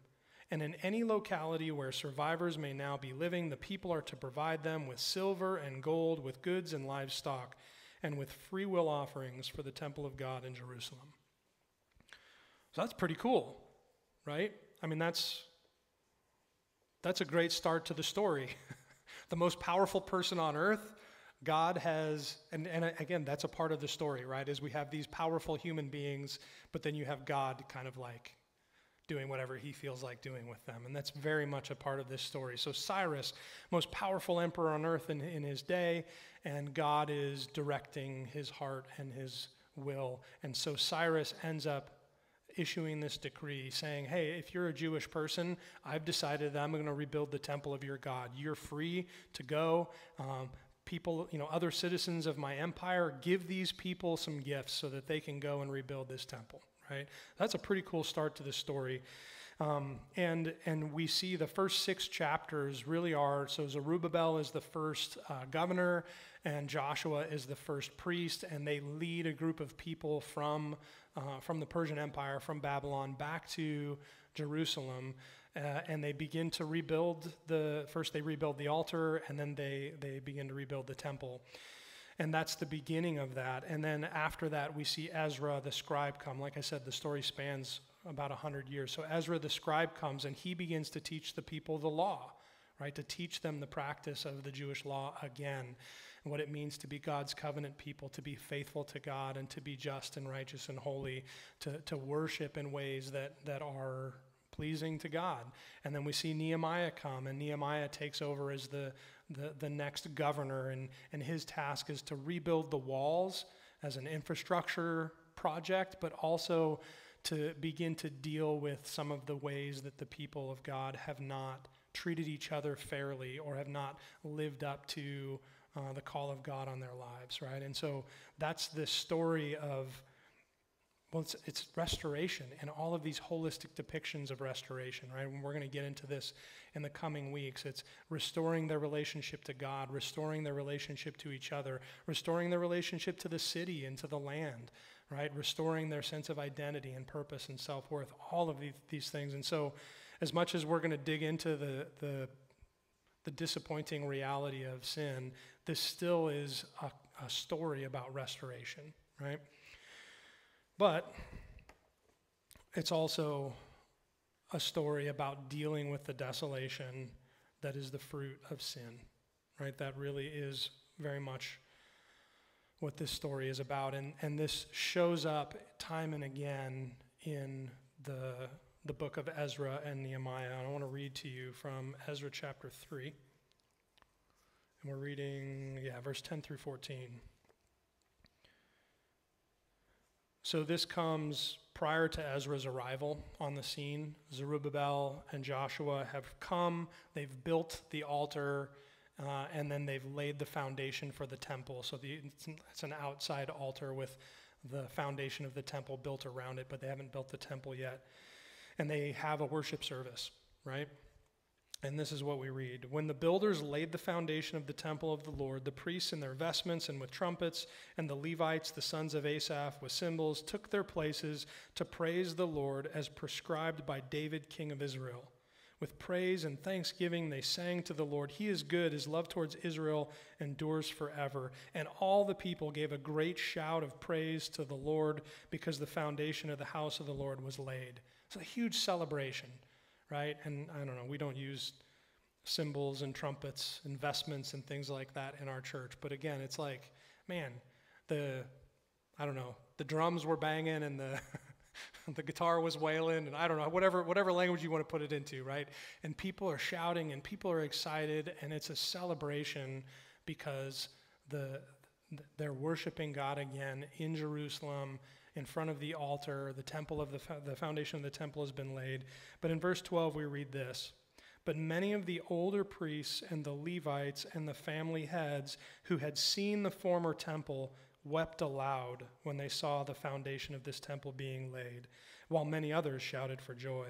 Speaker 2: And in any locality where survivors may now be living, the people are to provide them with silver and gold, with goods and livestock, and with free will offerings for the temple of God in Jerusalem. So that's pretty cool, right? I mean, that's that's a great start to the story. (laughs) the most powerful person on earth God has, and, and again, that's a part of the story, right? Is we have these powerful human beings, but then you have God kind of like doing whatever he feels like doing with them. And that's very much a part of this story. So, Cyrus, most powerful emperor on earth in, in his day, and God is directing his heart and his will. And so, Cyrus ends up issuing this decree saying, Hey, if you're a Jewish person, I've decided that I'm going to rebuild the temple of your God. You're free to go. Um, people, you know, other citizens of my empire, give these people some gifts so that they can go and rebuild this temple, right? That's a pretty cool start to the story. Um, and, and we see the first six chapters really are so Zerubbabel is the first uh, governor, and Joshua is the first priest, and they lead a group of people from, uh, from the Persian Empire, from Babylon, back to Jerusalem. Uh, and they begin to rebuild the first they rebuild the altar and then they they begin to rebuild the temple. And that's the beginning of that. And then after that we see ezra the scribe come. Like i said the story spans about 100 years. So ezra the scribe comes and he begins to teach the people the law right? To teach them the practice of the jewish law again and what it means to be god's covenant people to be faithful to god and to be just and righteous and holy to, to worship in ways that that are pleasing to God. And then we see Nehemiah come, and Nehemiah takes over as the, the, the next governor, and, and his task is to rebuild the walls as an infrastructure project, but also to begin to deal with some of the ways that the people of God have not treated each other fairly or have not lived up to uh, the call of God on their lives, right? And so that's the story of well, it's, it's restoration and all of these holistic depictions of restoration, right? And we're going to get into this in the coming weeks. It's restoring their relationship to God, restoring their relationship to each other, restoring their relationship to the city and to the land, right? Restoring their sense of identity and purpose and self worth, all of these, these things. And so, as much as we're going to dig into the, the, the disappointing reality of sin, this still is a, a story about restoration, right? But it's also a story about dealing with the desolation that is the fruit of sin, right? That really is very much what this story is about. And, and this shows up time and again in the, the book of Ezra and Nehemiah. And I want to read to you from Ezra chapter 3. And we're reading, yeah, verse 10 through 14. So this comes prior to Ezra's arrival on the scene. Zerubbabel and Joshua have come, they've built the altar, uh, and then they've laid the foundation for the temple. So the, it's, an, it's an outside altar with the foundation of the temple built around it, but they haven't built the temple yet. And they have a worship service, right? And this is what we read. When the builders laid the foundation of the temple of the Lord, the priests in their vestments and with trumpets, and the Levites, the sons of Asaph, with cymbals, took their places to praise the Lord as prescribed by David, king of Israel. With praise and thanksgiving, they sang to the Lord. He is good. His love towards Israel endures forever. And all the people gave a great shout of praise to the Lord because the foundation of the house of the Lord was laid. It's a huge celebration, right? And I don't know, we don't use cymbals and trumpets, investments and things like that in our church. But again, it's like, man, the, I don't know, the drums were banging and the, (laughs) the guitar was wailing and I don't know, whatever, whatever language you want to put it into, right? And people are shouting and people are excited and it's a celebration because the, they're worshiping God again in Jerusalem in front of the altar. The temple of the, the foundation of the temple has been laid. But in verse 12, we read this. But many of the older priests and the Levites and the family heads who had seen the former temple wept aloud when they saw the foundation of this temple being laid, while many others shouted for joy.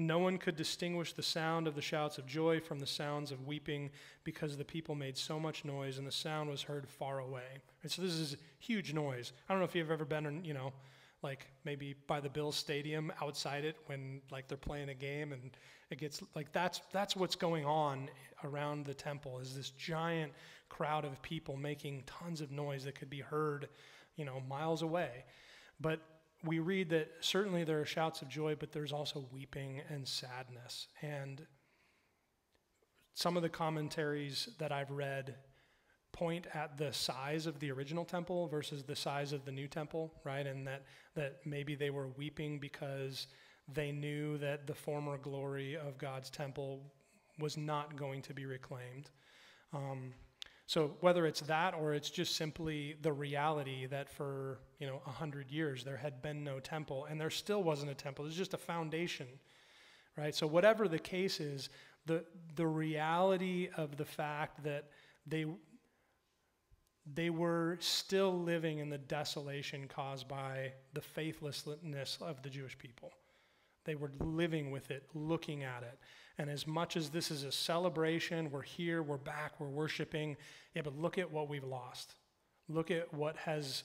Speaker 2: No one could distinguish the sound of the shouts of joy from the sounds of weeping because the people made so much noise and the sound was heard far away. And so this is huge noise. I don't know if you've ever been, in, you know, like maybe by the Bills Stadium outside it when like they're playing a game and it gets like that's that's what's going on around the temple is this giant crowd of people making tons of noise that could be heard, you know, miles away. But we read that certainly there are shouts of joy, but there's also weeping and sadness. And some of the commentaries that I've read point at the size of the original temple versus the size of the new temple, right? And that, that maybe they were weeping because they knew that the former glory of God's temple was not going to be reclaimed. Um, so whether it's that or it's just simply the reality that for you know a hundred years there had been no temple and there still wasn't a temple, it's just a foundation, right? So whatever the case is, the the reality of the fact that they they were still living in the desolation caused by the faithlessness of the Jewish people. They were living with it, looking at it. And as much as this is a celebration, we're here, we're back, we're worshiping, yeah, but look at what we've lost. Look at what has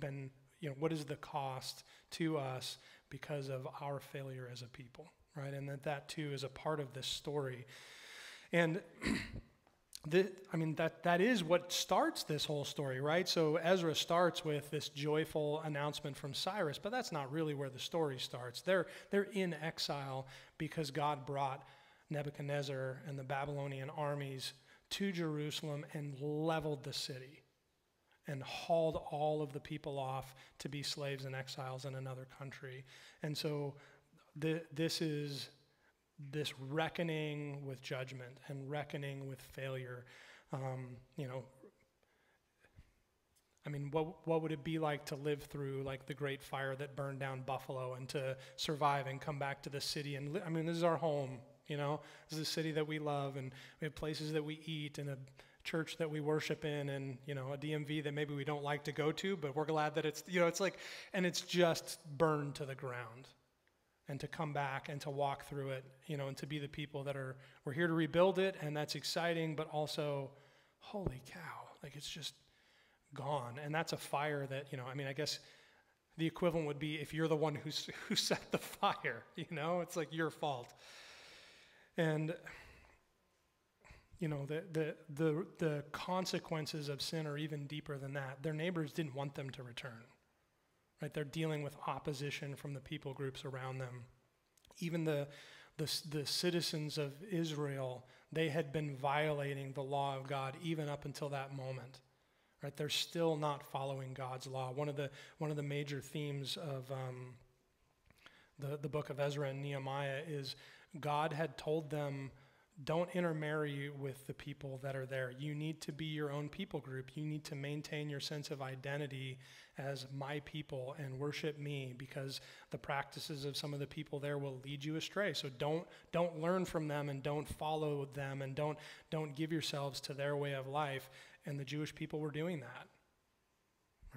Speaker 2: been, you know, what is the cost to us because of our failure as a people, right? And that that too is a part of this story. And (clears throat) the, I mean, that, that is what starts this whole story, right? So Ezra starts with this joyful announcement from Cyrus, but that's not really where the story starts. They're, they're in exile because God brought Nebuchadnezzar and the Babylonian armies to Jerusalem and leveled the city and hauled all of the people off to be slaves and exiles in another country. And so this is this reckoning with judgment and reckoning with failure. Um, you know, I mean, what, what would it be like to live through like the great fire that burned down Buffalo and to survive and come back to the city? And li- I mean, this is our home, you know, this is a city that we love and we have places that we eat and a church that we worship in and, you know, a DMV that maybe we don't like to go to, but we're glad that it's, you know, it's like, and it's just burned to the ground and to come back and to walk through it, you know, and to be the people that are, we're here to rebuild it, and that's exciting, but also, holy cow, like it's just gone. And that's a fire that, you know, I mean, I guess the equivalent would be if you're the one who's, (laughs) who set the fire, you know, it's like your fault. And, you know, the, the, the, the consequences of sin are even deeper than that. Their neighbors didn't want them to return right? They're dealing with opposition from the people groups around them. Even the, the, the citizens of Israel, they had been violating the law of God even up until that moment. Right? They're still not following God's law. One of the, one of the major themes of um, the, the book of Ezra and Nehemiah is God had told them don't intermarry with the people that are there. You need to be your own people group. You need to maintain your sense of identity as my people and worship me because the practices of some of the people there will lead you astray. So don't don't learn from them and don't follow them and don't don't give yourselves to their way of life. And the Jewish people were doing that.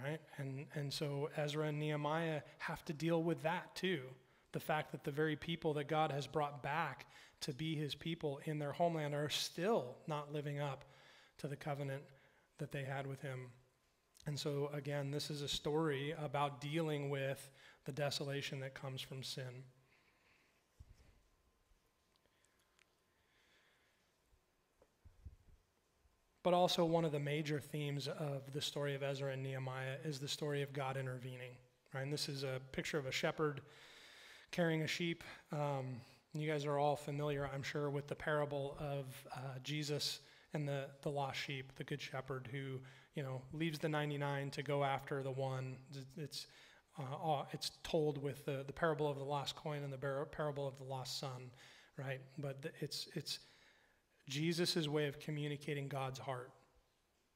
Speaker 2: Right? And and so Ezra and Nehemiah have to deal with that too the fact that the very people that God has brought back to be his people in their homeland are still not living up to the covenant that they had with him. And so, again, this is a story about dealing with the desolation that comes from sin. But also, one of the major themes of the story of Ezra and Nehemiah is the story of God intervening. Right? And this is a picture of a shepherd carrying a sheep. Um, you guys are all familiar, I'm sure, with the parable of uh, Jesus and the, the lost sheep, the good shepherd who, you know, leaves the 99 to go after the one. It's, uh, it's told with the, the parable of the lost coin and the parable of the lost son, right? But it's, it's Jesus' way of communicating God's heart,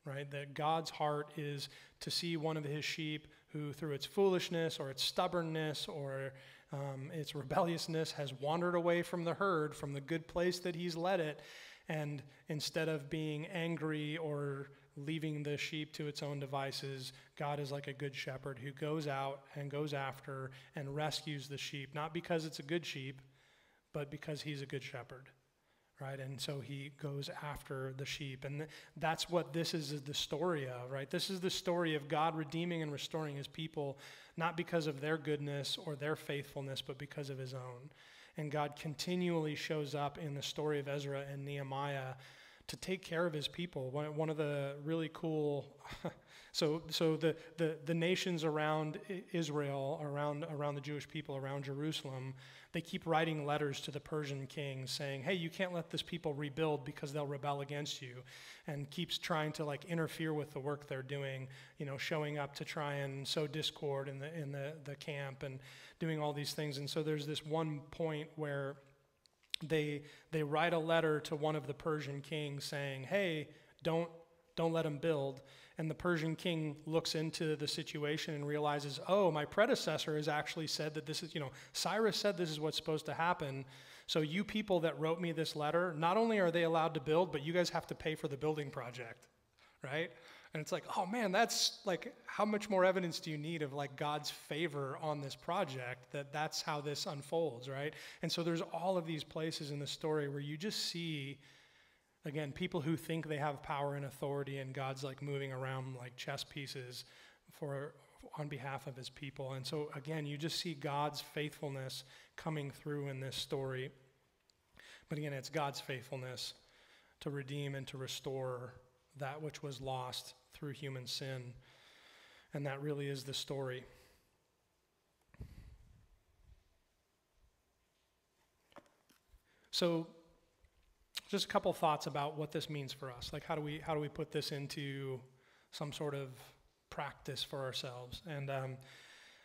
Speaker 2: right? That God's heart is to see one of his sheep who, through its foolishness or its stubbornness or um, its rebelliousness, has wandered away from the herd, from the good place that he's led it. And instead of being angry or leaving the sheep to its own devices, God is like a good shepherd who goes out and goes after and rescues the sheep, not because it's a good sheep, but because he's a good shepherd right? And so he goes after the sheep. And th- that's what this is the story of, right? This is the story of God redeeming and restoring his people, not because of their goodness or their faithfulness, but because of his own. And God continually shows up in the story of Ezra and Nehemiah to take care of his people. One, one of the really cool, (laughs) so, so the, the, the nations around Israel, around, around the Jewish people, around Jerusalem, they keep writing letters to the Persian king saying, hey, you can't let this people rebuild because they'll rebel against you. And keeps trying to like interfere with the work they're doing, you know, showing up to try and sow discord in the, in the, the camp and doing all these things. And so there's this one point where they they write a letter to one of the Persian kings saying, "Hey, don't don't let them build." And the Persian king looks into the situation and realizes, "Oh, my predecessor has actually said that this is, you know, Cyrus said this is what's supposed to happen. So you people that wrote me this letter, not only are they allowed to build, but you guys have to pay for the building project." Right? And it's like, "Oh man, that's like how much more evidence do you need of like God's favor on this project that that's how this unfolds, right?" And so there's all of these places in the story where you just see again people who think they have power and authority and god's like moving around like chess pieces for on behalf of his people. And so again you just see god's faithfulness coming through in this story. But again it's god's faithfulness to redeem and to restore that which was lost through human sin. And that really is the story. So just a couple thoughts about what this means for us. Like, how do we how do we put this into some sort of practice for ourselves? And um,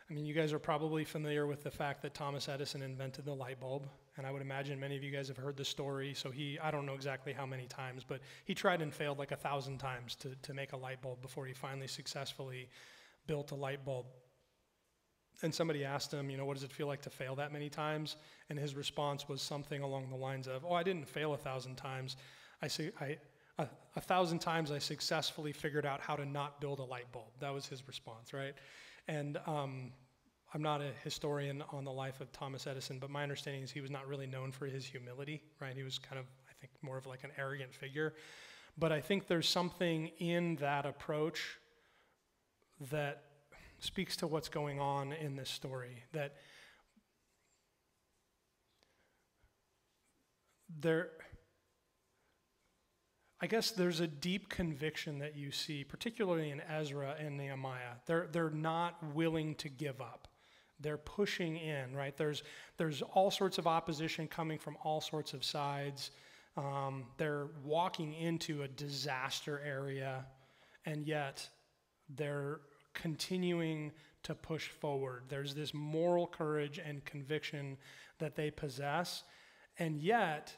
Speaker 2: I mean, you guys are probably familiar with the fact that Thomas Edison invented the light bulb, and I would imagine many of you guys have heard the story. So he, I don't know exactly how many times, but he tried and failed like a thousand times to to make a light bulb before he finally successfully built a light bulb. And somebody asked him, you know, what does it feel like to fail that many times? And his response was something along the lines of, oh, I didn't fail a thousand times. I see, I, a, a thousand times I successfully figured out how to not build a light bulb. That was his response, right? And um, I'm not a historian on the life of Thomas Edison, but my understanding is he was not really known for his humility, right? He was kind of, I think, more of like an arrogant figure. But I think there's something in that approach that speaks to what's going on in this story. That there, I guess there's a deep conviction that you see, particularly in Ezra and Nehemiah. They're, they're not willing to give up. They're pushing in, right? There's, there's all sorts of opposition coming from all sorts of sides. Um, they're walking into a disaster area, and yet they're continuing to push forward. There's this moral courage and conviction that they possess, and yet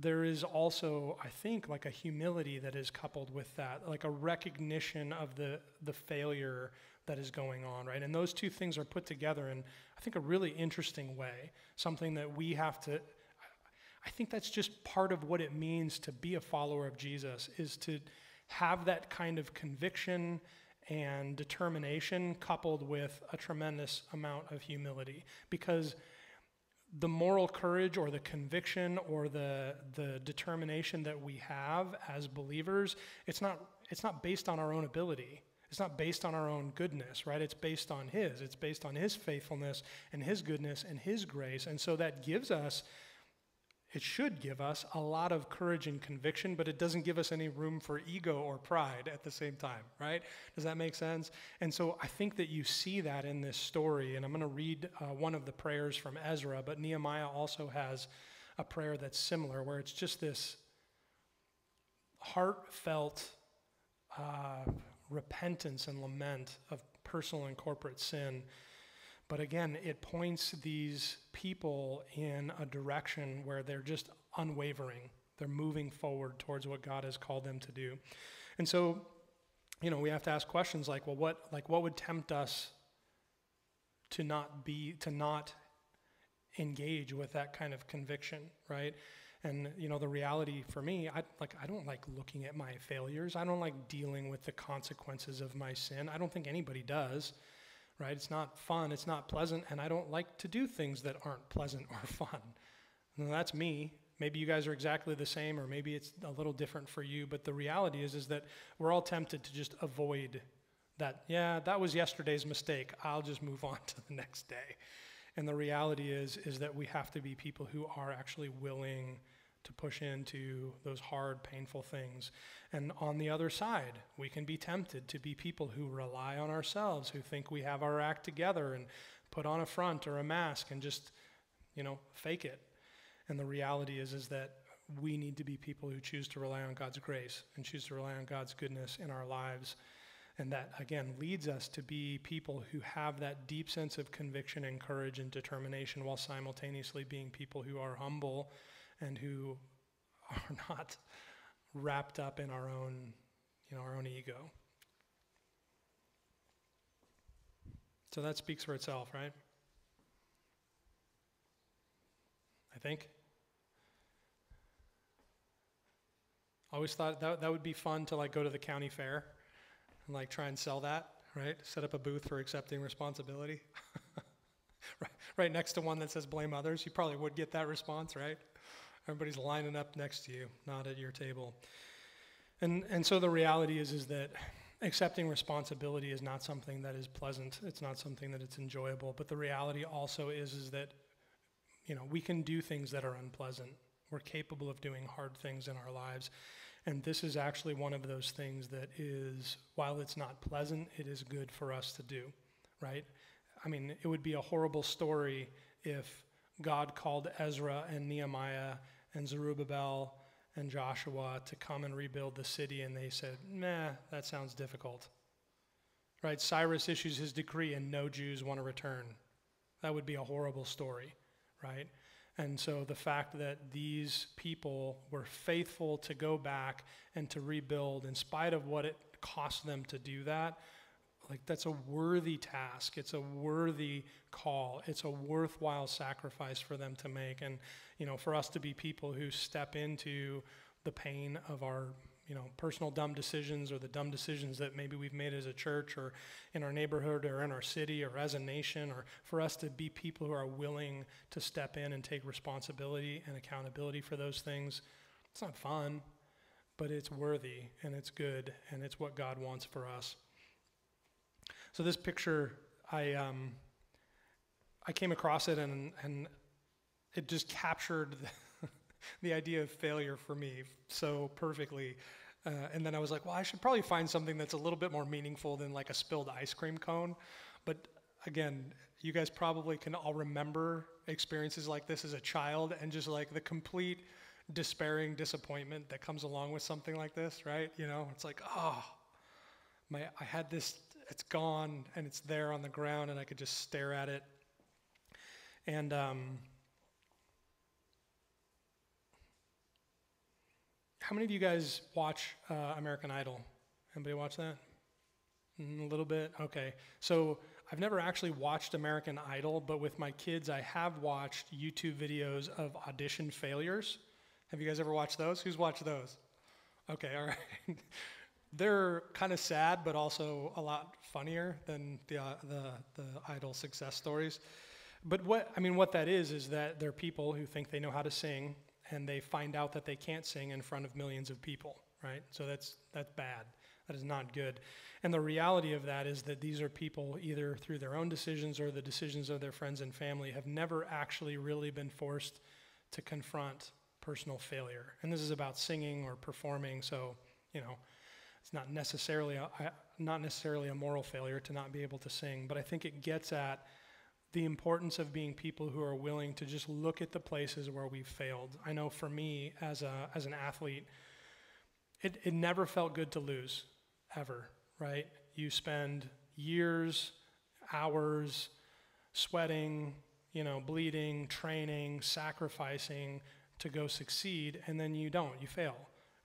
Speaker 2: there is also, I think, like a humility that is coupled with that, like a recognition of the, the failure that is going on, right? And those two things are put together in, I think, a really interesting way. Something that we have to, I think that's just part of what it means to be a follower of Jesus, is to have that kind of conviction and determination coupled with a tremendous amount of humility. Because the moral courage or the conviction or the, the determination that we have as believers, it's not, it's not based on our own ability. It's not based on our own goodness, right? It's based on His. It's based on His faithfulness and His goodness and His grace. And so that gives us it should give us a lot of courage and conviction, but it doesn't give us any room for ego or pride at the same time, right? Does that make sense? And so I think that you see that in this story. And I'm going to read uh, one of the prayers from Ezra, but Nehemiah also has a prayer that's similar, where it's just this heartfelt uh, repentance and lament of personal and corporate sin. But again, it points these people in a direction where they're just unwavering. They're moving forward towards what God has called them to do. And so, you know, we have to ask questions like, well, what like what would tempt us to not be to not engage with that kind of conviction, right? And you know, the reality for me, I like I don't like looking at my failures. I don't like dealing with the consequences of my sin. I don't think anybody does. Right? It's not fun, it's not pleasant, and I don't like to do things that aren't pleasant or (laughs) fun. And that's me. Maybe you guys are exactly the same or maybe it's a little different for you, but the reality is is that we're all tempted to just avoid that. Yeah, that was yesterday's mistake. I'll just move (laughs) on to the next day. And the reality is is that we have to be people who are actually willing to push into those hard, painful things. And on the other side, we can be tempted to be people who rely on ourselves, who think we have our act together and put on a front or a mask and just, you know, fake it. And the reality is is that we need to be people who choose to rely on God's grace and choose to rely on God's goodness in our lives. And that, again, leads us to be people who have that deep sense of conviction and courage and determination while simultaneously being people who are humble and who are (laughs) not wrapped up in our own, you know, our own ego. So that speaks for itself, right? I think. Always thought that, that would be fun to like go to the county fair and like try and sell that, right? Set up a booth for accepting responsibility. (laughs) right, right next to one that says blame others. You probably would get that response, right? Everybody's lining up next to you, not at your table. And, and so the reality is, is that accepting responsibility is not something that is pleasant. It's not something that it's enjoyable. But the reality also is, is that, you know, we can do things that are unpleasant. We're capable of doing hard things in our lives. And this is actually one of those things that is, while it's not pleasant, it is good for us to do, right? I mean, it would be a horrible story if God called Ezra and Nehemiah and Zerubbabel and Joshua to come and rebuild the city, and they said, nah, that sounds difficult. Right? Cyrus issues his decree, and no Jews want to return. That would be a horrible story, right? And so the fact that these people were faithful to go back and to rebuild, in spite of what it cost them to do that, like that's a worthy task. It's a worthy call. It's a worthwhile sacrifice for them to make. And, you know, for us to be people who step into the pain of our, you know, personal dumb decisions or the dumb decisions that maybe we've made as a church or in our neighborhood or in our city or as a nation, or for us to be people who are willing to step in and take responsibility and accountability for those things. It's not fun, but it's worthy and it's good and it's what God wants for us. So this picture, I um, I came across it and and it just captured the, (laughs) the idea of failure for me so perfectly. Uh, and then I was like, well, I should probably find something that's a little bit more meaningful than like a spilled ice cream cone. But again, you guys probably can all remember experiences like this as a child and just like the complete despairing disappointment that comes along with something like this, right? You know, it's like, oh, my I had this it's gone and it's there on the ground and I could just stare at it. And um, how many of you guys watch uh, American Idol? Anybody watch that? Mm, a little bit? Okay. So I've never actually watched American Idol, but with my kids, I have watched YouTube videos of audition failures. Have you guys ever watched those? Who's watched those? Okay, all right. (laughs) They're kind of sad, but also a lot funnier than the, uh, the, the idol success stories. But what, I mean, what that is, is that they're people who think they know how to sing and they find out that they can't sing in front of millions of people, right? So that's, that's bad. That is not good. And the reality of that is that these are people, either through their own decisions or the decisions of their friends and family, have never actually really been forced to confront personal failure. And this is about singing or performing, so, you know, it's not necessarily a, not necessarily a moral failure to not be able to sing, but I think it gets at the importance of being people who are willing to just look at the places where we've failed. I know for me as a as an athlete, it, it never felt good to lose, ever, right? You spend years, hours sweating, you know, bleeding, training, sacrificing to go succeed, and then you don't, you fail.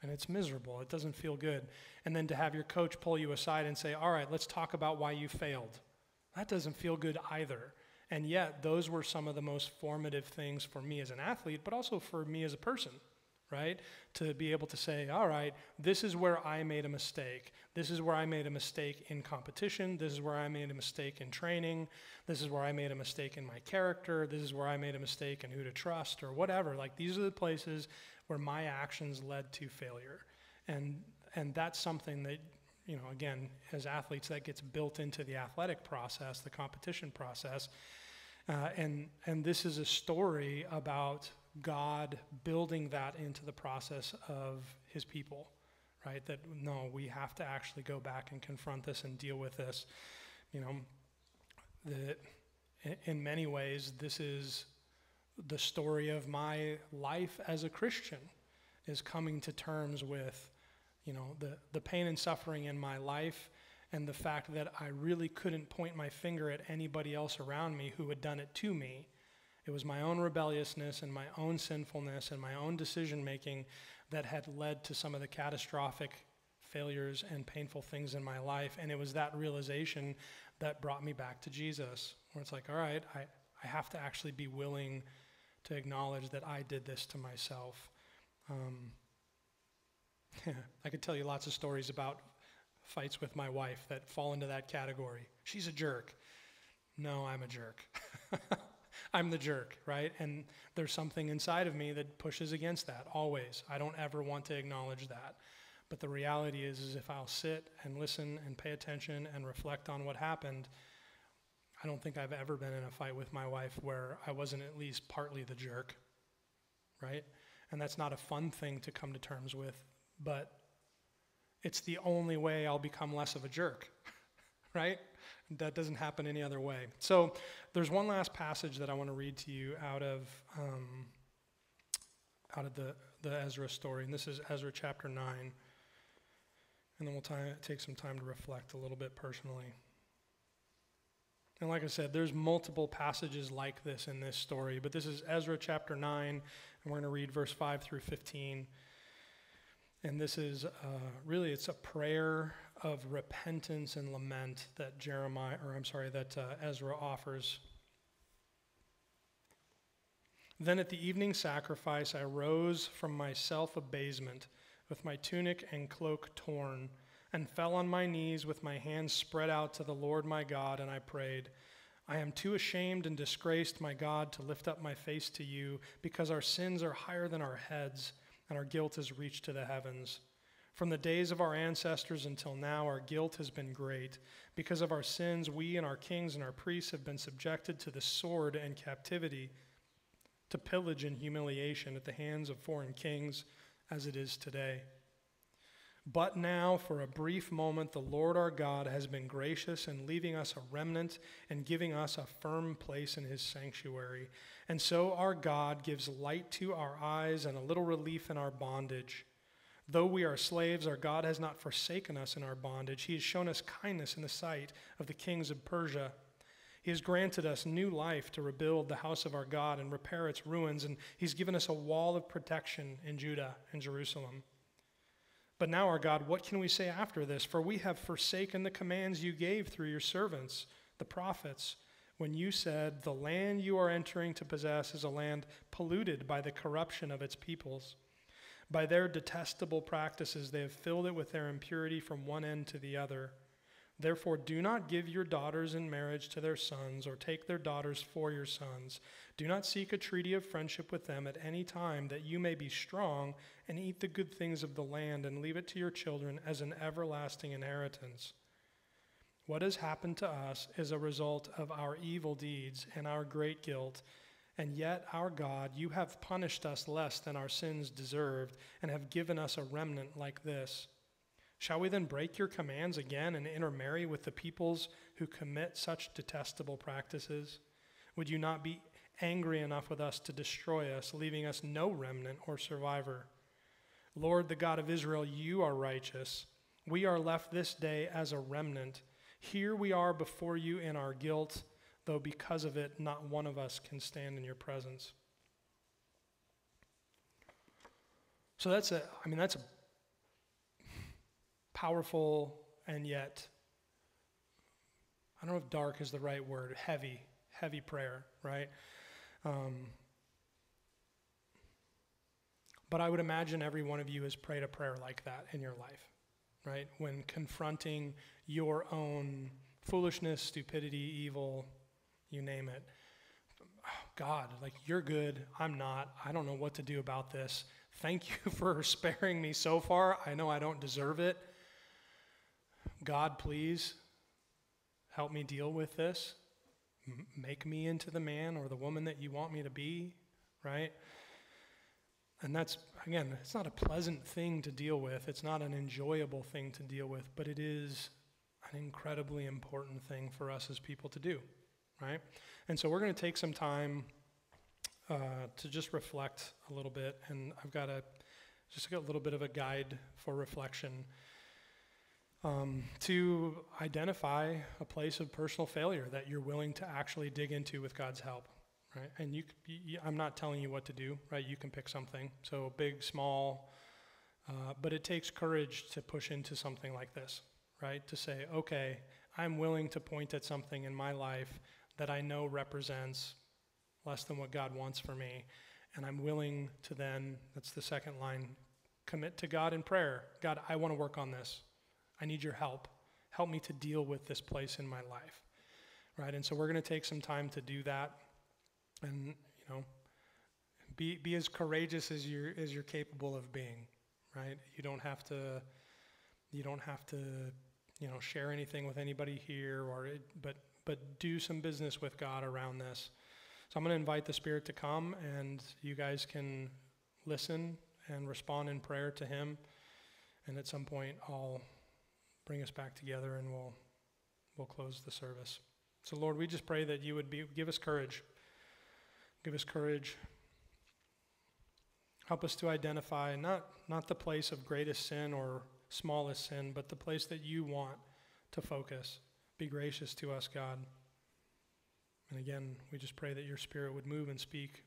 Speaker 2: And it's miserable. It doesn't feel good. And then to have your coach pull you aside and say, All right, let's talk about why you failed. That doesn't feel good either. And yet, those were some of the most formative things for me as an athlete, but also for me as a person, right? To be able to say, all right, this is where I made a mistake. This is where I made a mistake in competition. This is where I made a mistake in training. This is where I made a mistake in my character. This is where I made a mistake in who to trust or whatever. Like, these are the places where my actions led to failure. And, and that's something that you know, again, as athletes, that gets built into the athletic process, the competition process. Uh, and, and this is a story about God building that into the process of his people, right? That no, we have to actually go back and confront this and deal with this. You know, that in, in many ways, this is the story of my life as a Christian, is coming to terms with you know, the, the pain and suffering in my life and the fact that I really couldn't point my finger at anybody else around me who had done it to me. It was my own rebelliousness and my own sinfulness and my own decision making that had led to some of the catastrophic failures and painful things in my life. And it was that realization that brought me back to Jesus, where it's like, all right, I, I have to actually be willing to acknowledge that I did this to myself. Um, (laughs) I could tell you lots of stories about fights with my wife that fall into that category. She's a jerk. No, I'm a jerk. (laughs) I'm the jerk, right? And there's something inside of me that pushes against that always. I don't ever want to acknowledge that. But the reality is is if I'll sit and listen and pay attention and reflect on what happened, I don't think I've ever been in a fight with my wife where I wasn't at least partly the jerk, right? And that's not a fun thing to come to terms with, but it's the only way I'll become less of a jerk, (laughs) right? That doesn't happen any other way. So there's one last passage that I want to read to you out of um, out of the, the Ezra story, and this is Ezra chapter 9. And then we'll ti take some time to reflect a little bit personally. And like I said, there's multiple passages like this in this story, but this is Ezra chapter 9, and we're going to read verse 5 through 15. And this is uh, really, it's a prayer of repentance and lament that Jeremiah, or I'm sorry, that uh, Ezra offers. Then at the evening sacrifice, I rose from my self abasement with my tunic and cloak torn, and fell on my knees with my hands spread out to the Lord my God, and I prayed. I am too ashamed and disgraced, my God, to lift up my face to you, because our sins are higher than our heads, and our guilt has reached to the heavens. From the days of our ancestors until now, our guilt has been great. Because of our sins, we and our kings and our priests have been subjected to the sword and captivity, to pillage and humiliation at the hands of foreign kings, as it is today. But now, for a brief moment, the Lord our God has been gracious in leaving us a remnant and giving us a firm place in his sanctuary. And so our God gives light to our eyes and a little relief in our bondage. Though we are slaves, our God has not forsaken us in our bondage. He has shown us kindness in the sight of the kings of Persia. He has granted us new life to rebuild the house of our God and repair its ruins, and He's given us a wall of protection in Judah and Jerusalem. But now, our God, what can we say after this? For we have forsaken the commands you gave through your servants, the prophets, when you said, The land you are entering to possess is a land polluted by the corruption of its peoples. By their detestable practices, they have filled it with their impurity from one end to the other. Therefore, do not give your daughters in marriage to their sons, or take their daughters for your sons. Do not seek a treaty of friendship with them at any time, that you may be strong and eat the good things of the land, and leave it to your children as an everlasting inheritance. What has happened to us is a result of our evil deeds and our great guilt, And yet, our God, you have punished us less than our sins deserved and have given us a remnant like this. Shall we then break your commands again and intermarry with the peoples who commit such detestable practices? Would you not be angry enough with us to destroy us, leaving us no remnant or survivor? Lord, the God of Israel, you are righteous. We are left this day as a remnant. Here we are before you in our guilt, though because of it, not one of us can stand in your presence. So that's a, I mean, that's a powerful and yet, I don't know if dark is the right word, heavy, heavy prayer, right? Um, but I would imagine every one of you has prayed a prayer like that in your life, right? When confronting your own foolishness, stupidity, evil, you name it. God, like, you're good. I'm not. I don't know what to do about this. Thank (laughs) you for sparing me so far. I know I don't deserve it. God, please help me deal with this. Make me into the man or the woman that you want me to be, right? And that's, again, it's not a pleasant thing to deal with. It's not an enjoyable thing to deal with, but it is an incredibly important thing for us as people to do, right? And so we're going to take some time uh, to just reflect a little bit. And I've got a just got a little bit of a guide for reflection um, to identify a place of personal failure that you're willing to actually dig into with God's help, right? And you, c- y- y- I'm not telling you what to do, right? You can pick something. So big, small, uh, but it takes courage to push into something like this, right? To say, okay, I'm willing to point at something in my life that I know represents less than what God wants for me. And I'm willing to then, that's the second line, commit to God in prayer. God, I want to work on this. I need your help. Help me to deal with this place in my life. Right? And so we're going to take some time to do that. And, you know, be, be as courageous as you're, as you're capable of being. Right? You don't have to, you don't have to, you know, share anything with anybody here or, it, but, but do some business with God around this. So I'm going to invite the Spirit to come, and you guys can listen and respond in prayer to Him. And at some point, I'll bring us back together, and we'll we'll close the service. So, Lord, we just pray that you would be give us courage. Give us courage. Help us to identify not not the place of greatest sin or smallest sin, but the place that you want to focus. Be gracious to us, God. And again, we just pray that your spirit would move and speak.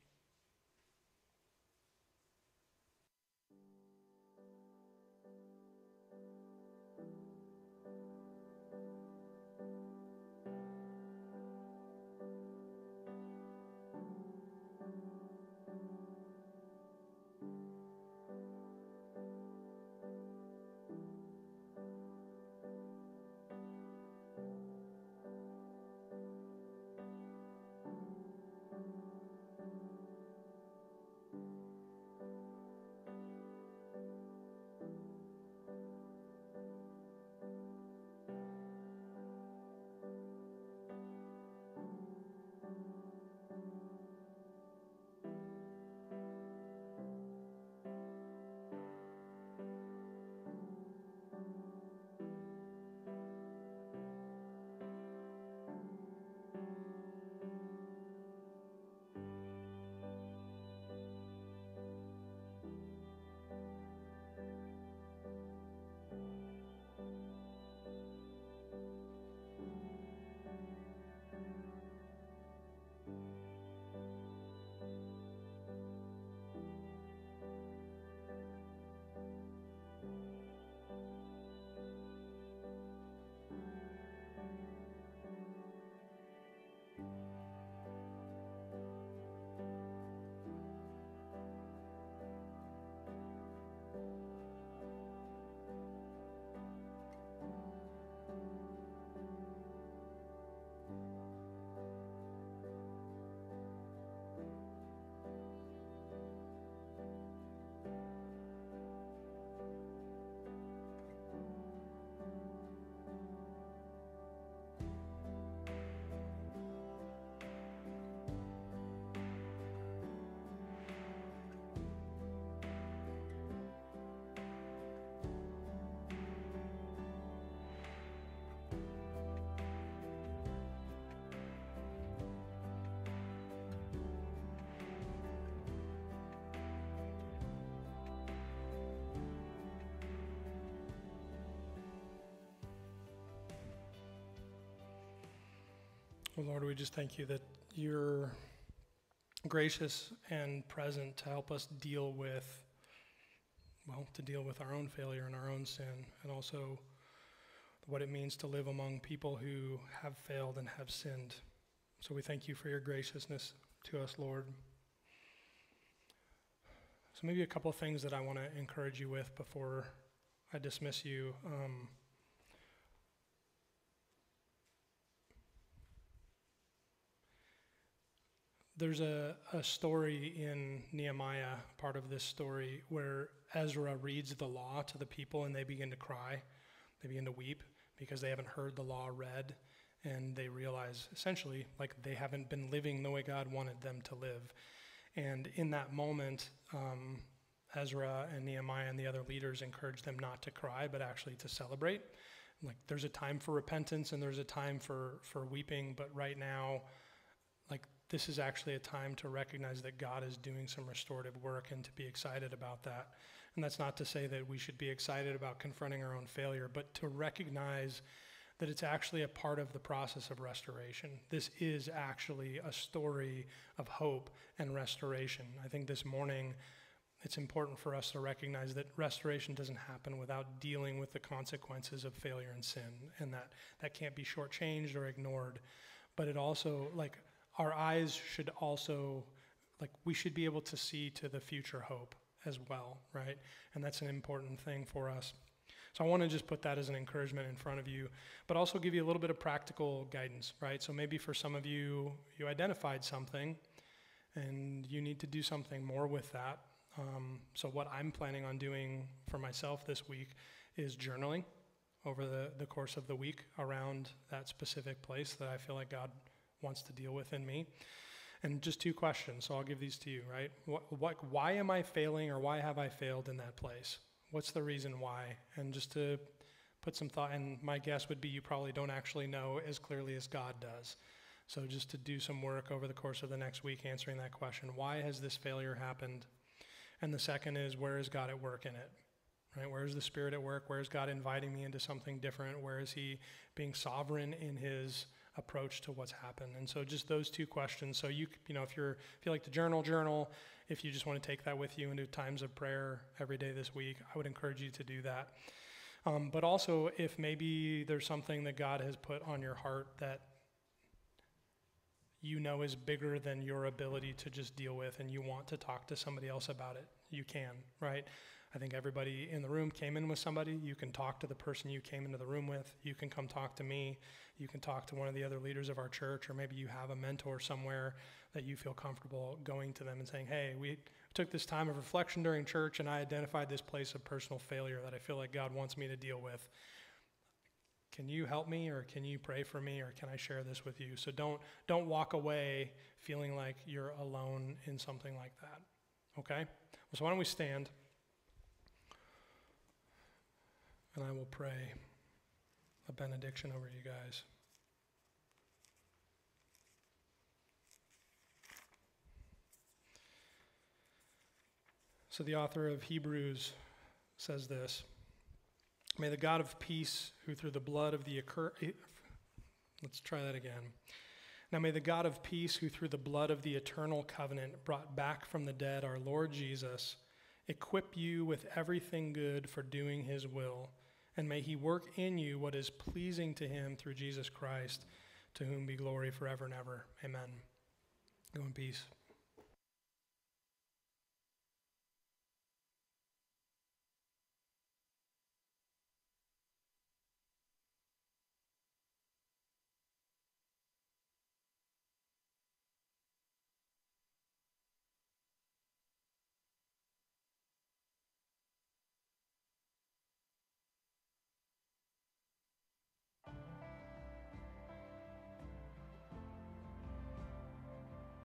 Speaker 2: Well, Lord, we just thank you that you're gracious and present to help us deal with, well, to deal with our own failure and our own sin, and also what it means to live among people who have failed and have sinned. So we thank you for your graciousness to us, Lord. So, maybe a couple of things that I want to encourage you with before I dismiss you. Um, there's a, a story in Nehemiah, part of this story, where Ezra reads the law to the people and they begin to cry. They begin to weep because they haven't heard the law read and they realize essentially like they haven't been living the way God wanted them to live. And in that moment, um, Ezra and Nehemiah and the other leaders encourage them not to cry, but actually to celebrate. Like there's a time for repentance and there's a time for, for weeping, but right now, this is actually a time to recognize that God is doing some restorative work and to be excited about that. And that's not to say that we should be excited about confronting our own failure, but to recognize that it's actually a part of the process of restoration. This is actually a story of hope and restoration. I think this morning it's important for us to recognize that restoration doesn't happen without dealing with the consequences of failure and sin, and that that can't be shortchanged or ignored. But it also, like, our eyes should also, like, we should be able to see to the future hope as well, right? And that's an important thing for us. So I want to just put that as an encouragement in front of you, but also give you a little bit of practical guidance, right? So maybe for some of you, you identified something and you need to do something more with that. Um, so what I'm planning on doing for myself this week is journaling over the, the course of the week around that specific place that I feel like God wants to deal with in me. And just two questions, so I'll give these to you, right? What, what, why am I failing or why have I failed in that place? What's the reason why? And just to put some thought, and my guess would be you probably don't actually know as clearly as God does. So just to do some work over the course of the next week answering that question why has this failure happened? And the second is where is God at work in it? Right? Where is the Spirit at work? Where is God inviting me into something different? Where is He being sovereign in His approach to what's happened? And so just those two questions. So you you know if you're if you like to journal, journal. If you just want to take that with you into times of prayer every day this week, I would encourage you to do that. Um, but also, if maybe there's something that God has put on your heart that you know is bigger than your ability to just deal with and you want to talk to somebody else about it, you can, right? I think everybody in the room came in with somebody. You can talk to the person you came into the room with. You can come talk to me. You can talk to one of the other leaders of our church, or maybe you have a mentor somewhere that you feel comfortable going to them and saying, Hey, we took this time of reflection during church and I identified this place of personal failure that I feel like God wants me to deal with can you help me or can you pray for me or can I share this with you? So don't don't walk away feeling like you're alone in something like that. Okay? So why don't we stand? And I will pray a benediction over you guys. So the author of Hebrews says this. May the God of peace, who through the blood of the occur- eh, let's try that again. Now may the God of peace, who through the blood of the eternal covenant brought back from the dead our Lord Jesus, equip you with everything good for doing his will, and may he work in you what is pleasing to him through Jesus Christ, to whom be glory forever and ever. Amen. Go in peace.